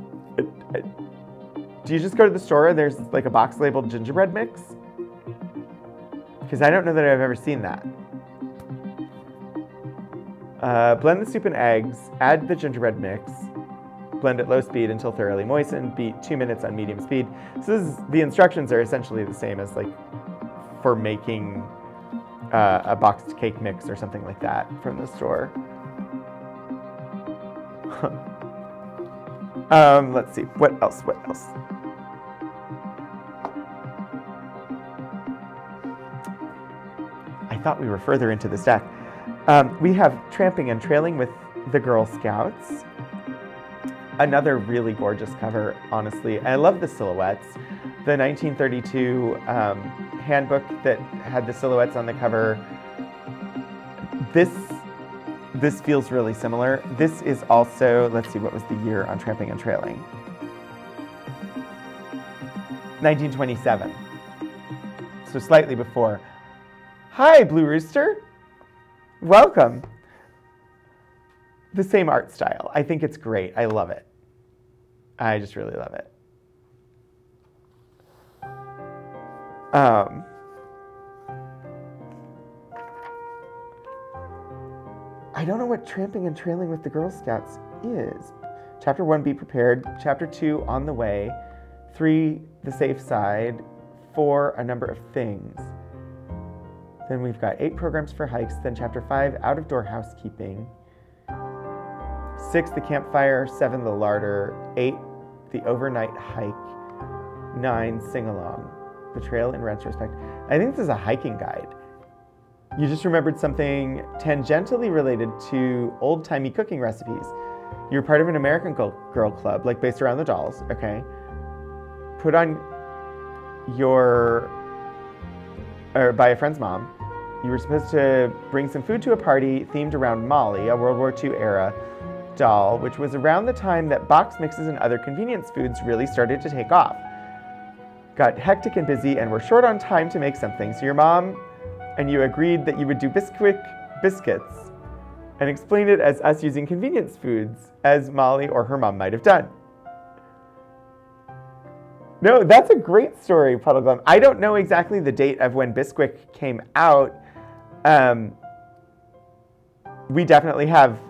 A: do you just go to the store and there's like a box labeled gingerbread mix? Because I don't know that I've ever seen that. Uh, blend the soup and eggs, add the gingerbread mix, blend at low speed until thoroughly moistened, beat two minutes on medium speed. So is, the instructions are essentially the same as like for making uh, a boxed cake mix or something like that from the store. Um, let's see, what else, what else? I thought we were further into the stack. Um, we have tramping and trailing with the Girl Scouts Another really gorgeous cover, honestly. I love the silhouettes. The 1932 um, handbook that had the silhouettes on the cover. This this feels really similar. This is also, let's see, what was the year on Tramping and Trailing? 1927. So slightly before. Hi, Blue Rooster. Welcome. The same art style. I think it's great. I love it. I just really love it. Um, I don't know what tramping and trailing with the Girl Scouts is. Chapter one, be prepared. Chapter two, on the way. Three, the safe side. Four, a number of things. Then we've got eight programs for hikes. Then chapter five, out of door housekeeping. Six, the campfire. Seven, the larder. Eight, the overnight hike. Nine, sing along. The trail in retrospect. I think this is a hiking guide. You just remembered something tangentially related to old timey cooking recipes. You're part of an American Girl Club, like based around the dolls, okay? Put on your, or by a friend's mom, you were supposed to bring some food to a party themed around Molly, a World War II era doll, which was around the time that box mixes and other convenience foods really started to take off. Got hectic and busy and were short on time to make something, so your mom and you agreed that you would do Bisquick biscuits and explain it as us using convenience foods, as Molly or her mom might have done. No, that's a great story, Puddle Puddleglum. I don't know exactly the date of when Bisquick came out. Um, we definitely have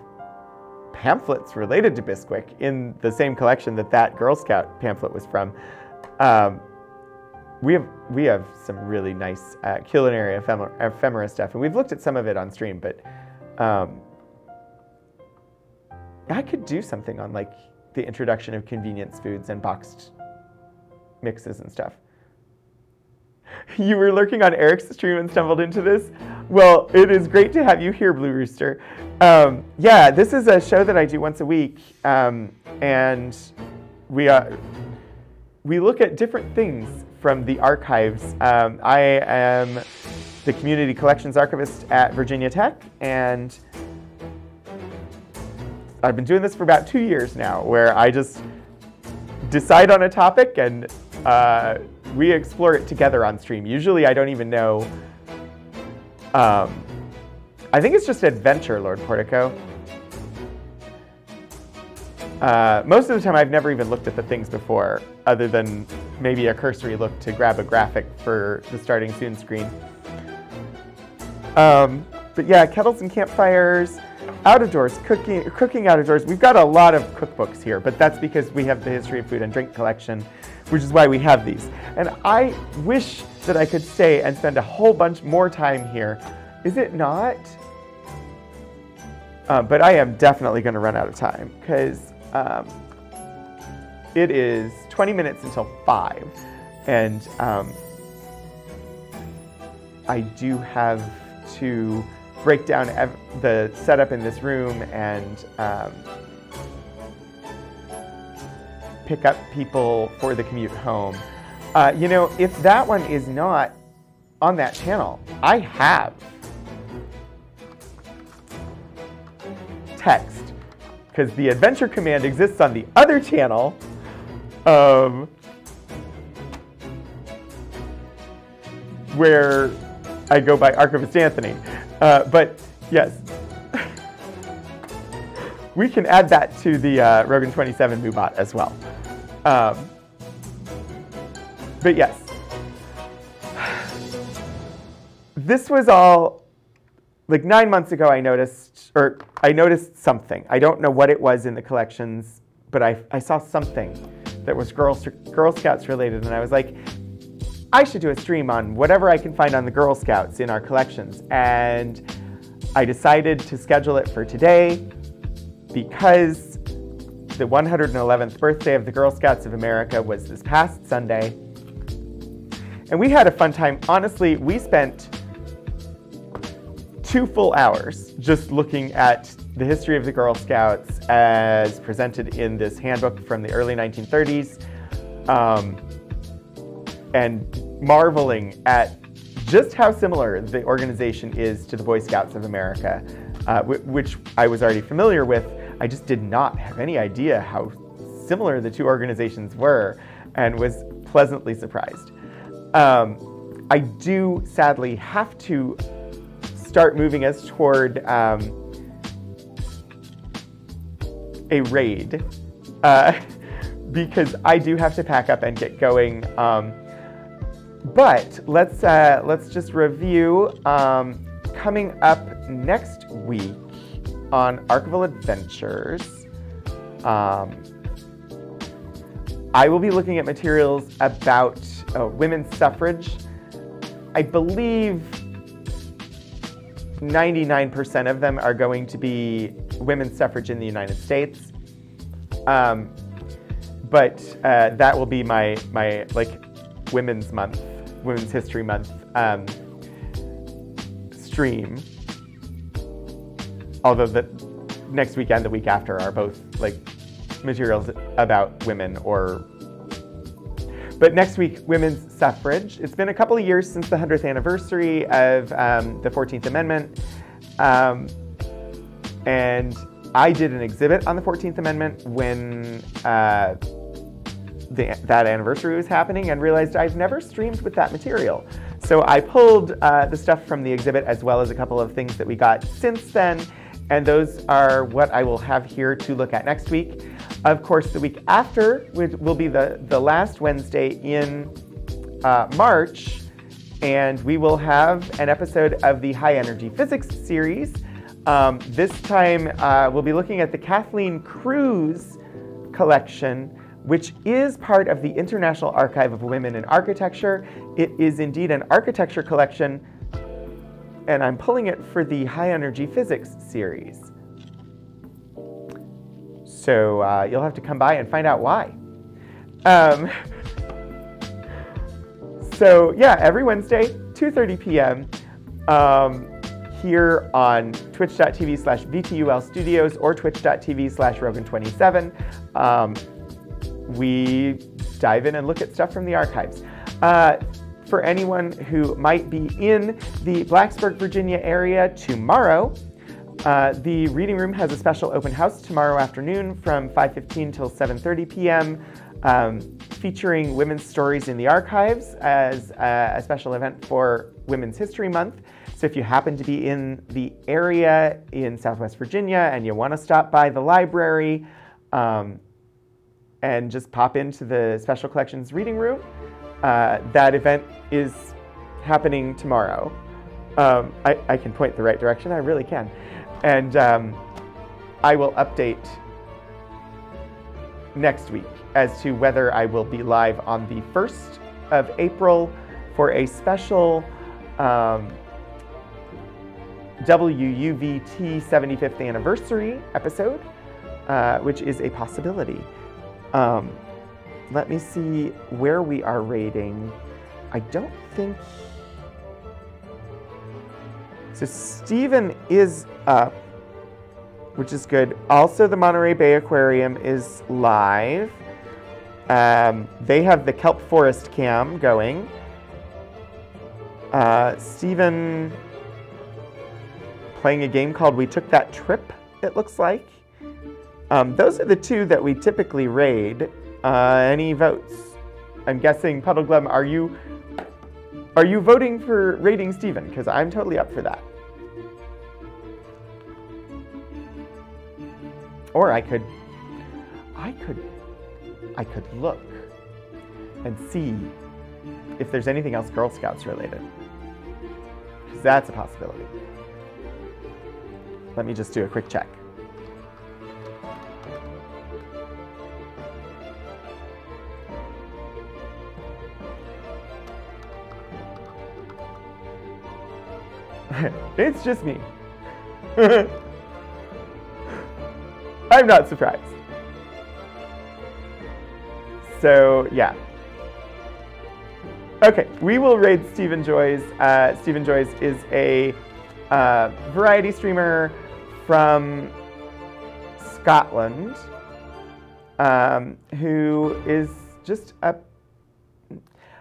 A: pamphlets related to Bisquick in the same collection that that Girl Scout pamphlet was from. Um, we have we have some really nice uh, culinary ephemera, ephemera, stuff, and we've looked at some of it on stream. But um, I could do something on like the introduction of convenience foods and boxed mixes and stuff. You were lurking on Eric's stream and stumbled into this. Well, it is great to have you here, Blue Rooster. Um, yeah, this is a show that I do once a week, um, and we uh, we look at different things from the archives. Um, I am the Community Collections Archivist at Virginia Tech, and I've been doing this for about two years now, where I just decide on a topic and uh, we explore it together on stream. Usually I don't even know. Um, I think it's just adventure, Lord Portico. Uh, most of the time, I've never even looked at the things before, other than maybe a cursory look to grab a graphic for the starting soon screen. Um, but yeah, kettles and campfires, out of doors, cooking, cooking out of doors. We've got a lot of cookbooks here, but that's because we have the history of food and drink collection, which is why we have these. And I wish that I could stay and spend a whole bunch more time here. Is it not? Uh, but I am definitely going to run out of time because um, it is 20 minutes until 5, and um, I do have to break down the setup in this room and um, pick up people for the commute home. Uh, you know, if that one is not on that channel, I have text because the adventure command exists on the other channel. Um, where I go by Archivist Anthony. Uh, but yes, we can add that to the uh, Rogan 27 MooBot as well. Um, but yes, this was all like nine months ago. I noticed or I noticed something. I don't know what it was in the collections, but I, I saw something that was Girl, Girl Scouts related, and I was like, I should do a stream on whatever I can find on the Girl Scouts in our collections. And I decided to schedule it for today because the 111th birthday of the Girl Scouts of America was this past Sunday. And we had a fun time. Honestly, we spent two full hours just looking at the history of the Girl Scouts as presented in this handbook from the early 1930s, um, and marveling at just how similar the organization is to the Boy Scouts of America, uh, which I was already familiar with. I just did not have any idea how similar the two organizations were and was pleasantly surprised. Um, I do sadly have to start moving us toward um, a raid uh, because I do have to pack up and get going. Um, but let's uh, let's just review um, coming up next week on Archival Adventures. Um, I will be looking at materials about uh, women's suffrage. I believe 99% of them are going to be women's suffrage in the United States. Um, but uh, that will be my my like Women's Month, Women's History Month um, stream. Although the next weekend, the week after, are both like materials about women or but next week, women's suffrage. It's been a couple of years since the 100th anniversary of um, the 14th Amendment. Um, and I did an exhibit on the 14th Amendment when uh, the, that anniversary was happening and realized I've never streamed with that material. So I pulled uh, the stuff from the exhibit as well as a couple of things that we got since then and those are what I will have here to look at next week. Of course, the week after will be the, the last Wednesday in uh, March, and we will have an episode of the High Energy Physics series. Um, this time, uh, we'll be looking at the Kathleen Cruz collection, which is part of the International Archive of Women in Architecture. It is indeed an architecture collection and I'm pulling it for the high energy physics series. So uh, you'll have to come by and find out why. Um, so yeah, every Wednesday, 2.30 p.m. Um, here on twitch.tv slash VTUL Studios or twitch.tv slash Rogan27. Um, we dive in and look at stuff from the archives. Uh, for anyone who might be in the Blacksburg, Virginia area tomorrow. Uh, the reading room has a special open house tomorrow afternoon from 5.15 till 7.30 p.m. Um, featuring women's stories in the archives as a, a special event for Women's History Month. So if you happen to be in the area in Southwest Virginia and you want to stop by the library um, and just pop into the Special Collections reading room, uh, that event is happening tomorrow. Um, I, I, can point the right direction, I really can. And um, I will update next week as to whether I will be live on the 1st of April for a special um, WUVT 75th anniversary episode, uh, which is a possibility. Um, let me see where we are rating. I don't think... So Stephen is up, which is good. Also, the Monterey Bay Aquarium is live. Um, they have the kelp forest cam going. Uh, Stephen playing a game called We Took That Trip, it looks like. Um, those are the two that we typically raid. Uh, any votes? I'm guessing Puddleglum, are you are you voting for rating Steven? Because I'm totally up for that. Or I could I could I could look and see if there's anything else Girl Scouts related. Because that's a possibility. Let me just do a quick check. it's just me. I'm not surprised. So, yeah. Okay, we will raid Stephen Joys. Uh, Stephen Joys is a uh, variety streamer from Scotland, um, who is just a,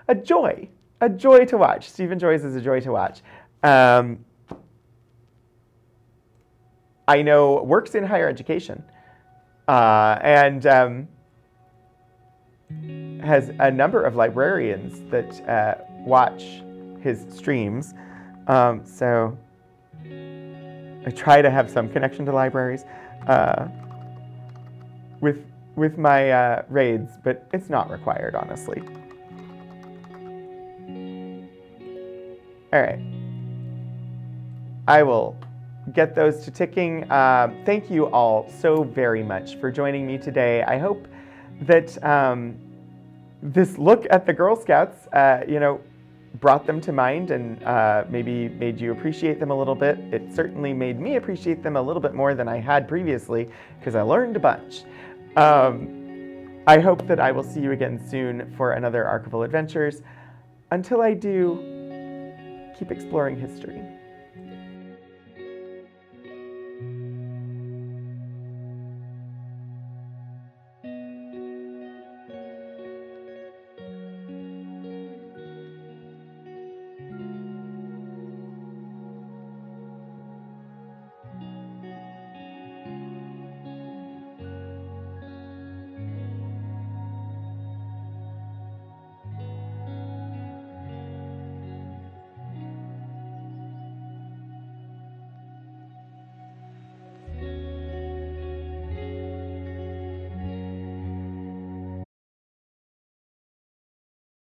A: a joy, a joy to watch. Stephen Joyce is a joy to watch. Um, I know works in higher education uh, and um, has a number of librarians that uh, watch his streams. Um, so I try to have some connection to libraries uh, with with my uh, raids, but it's not required, honestly. All right. I will get those to ticking. Uh, thank you all so very much for joining me today. I hope that um, this look at the Girl Scouts, uh, you know, brought them to mind and uh, maybe made you appreciate them a little bit. It certainly made me appreciate them a little bit more than I had previously because I learned a bunch. Um, I hope that I will see you again soon for another Archival Adventures. Until I do, keep exploring history.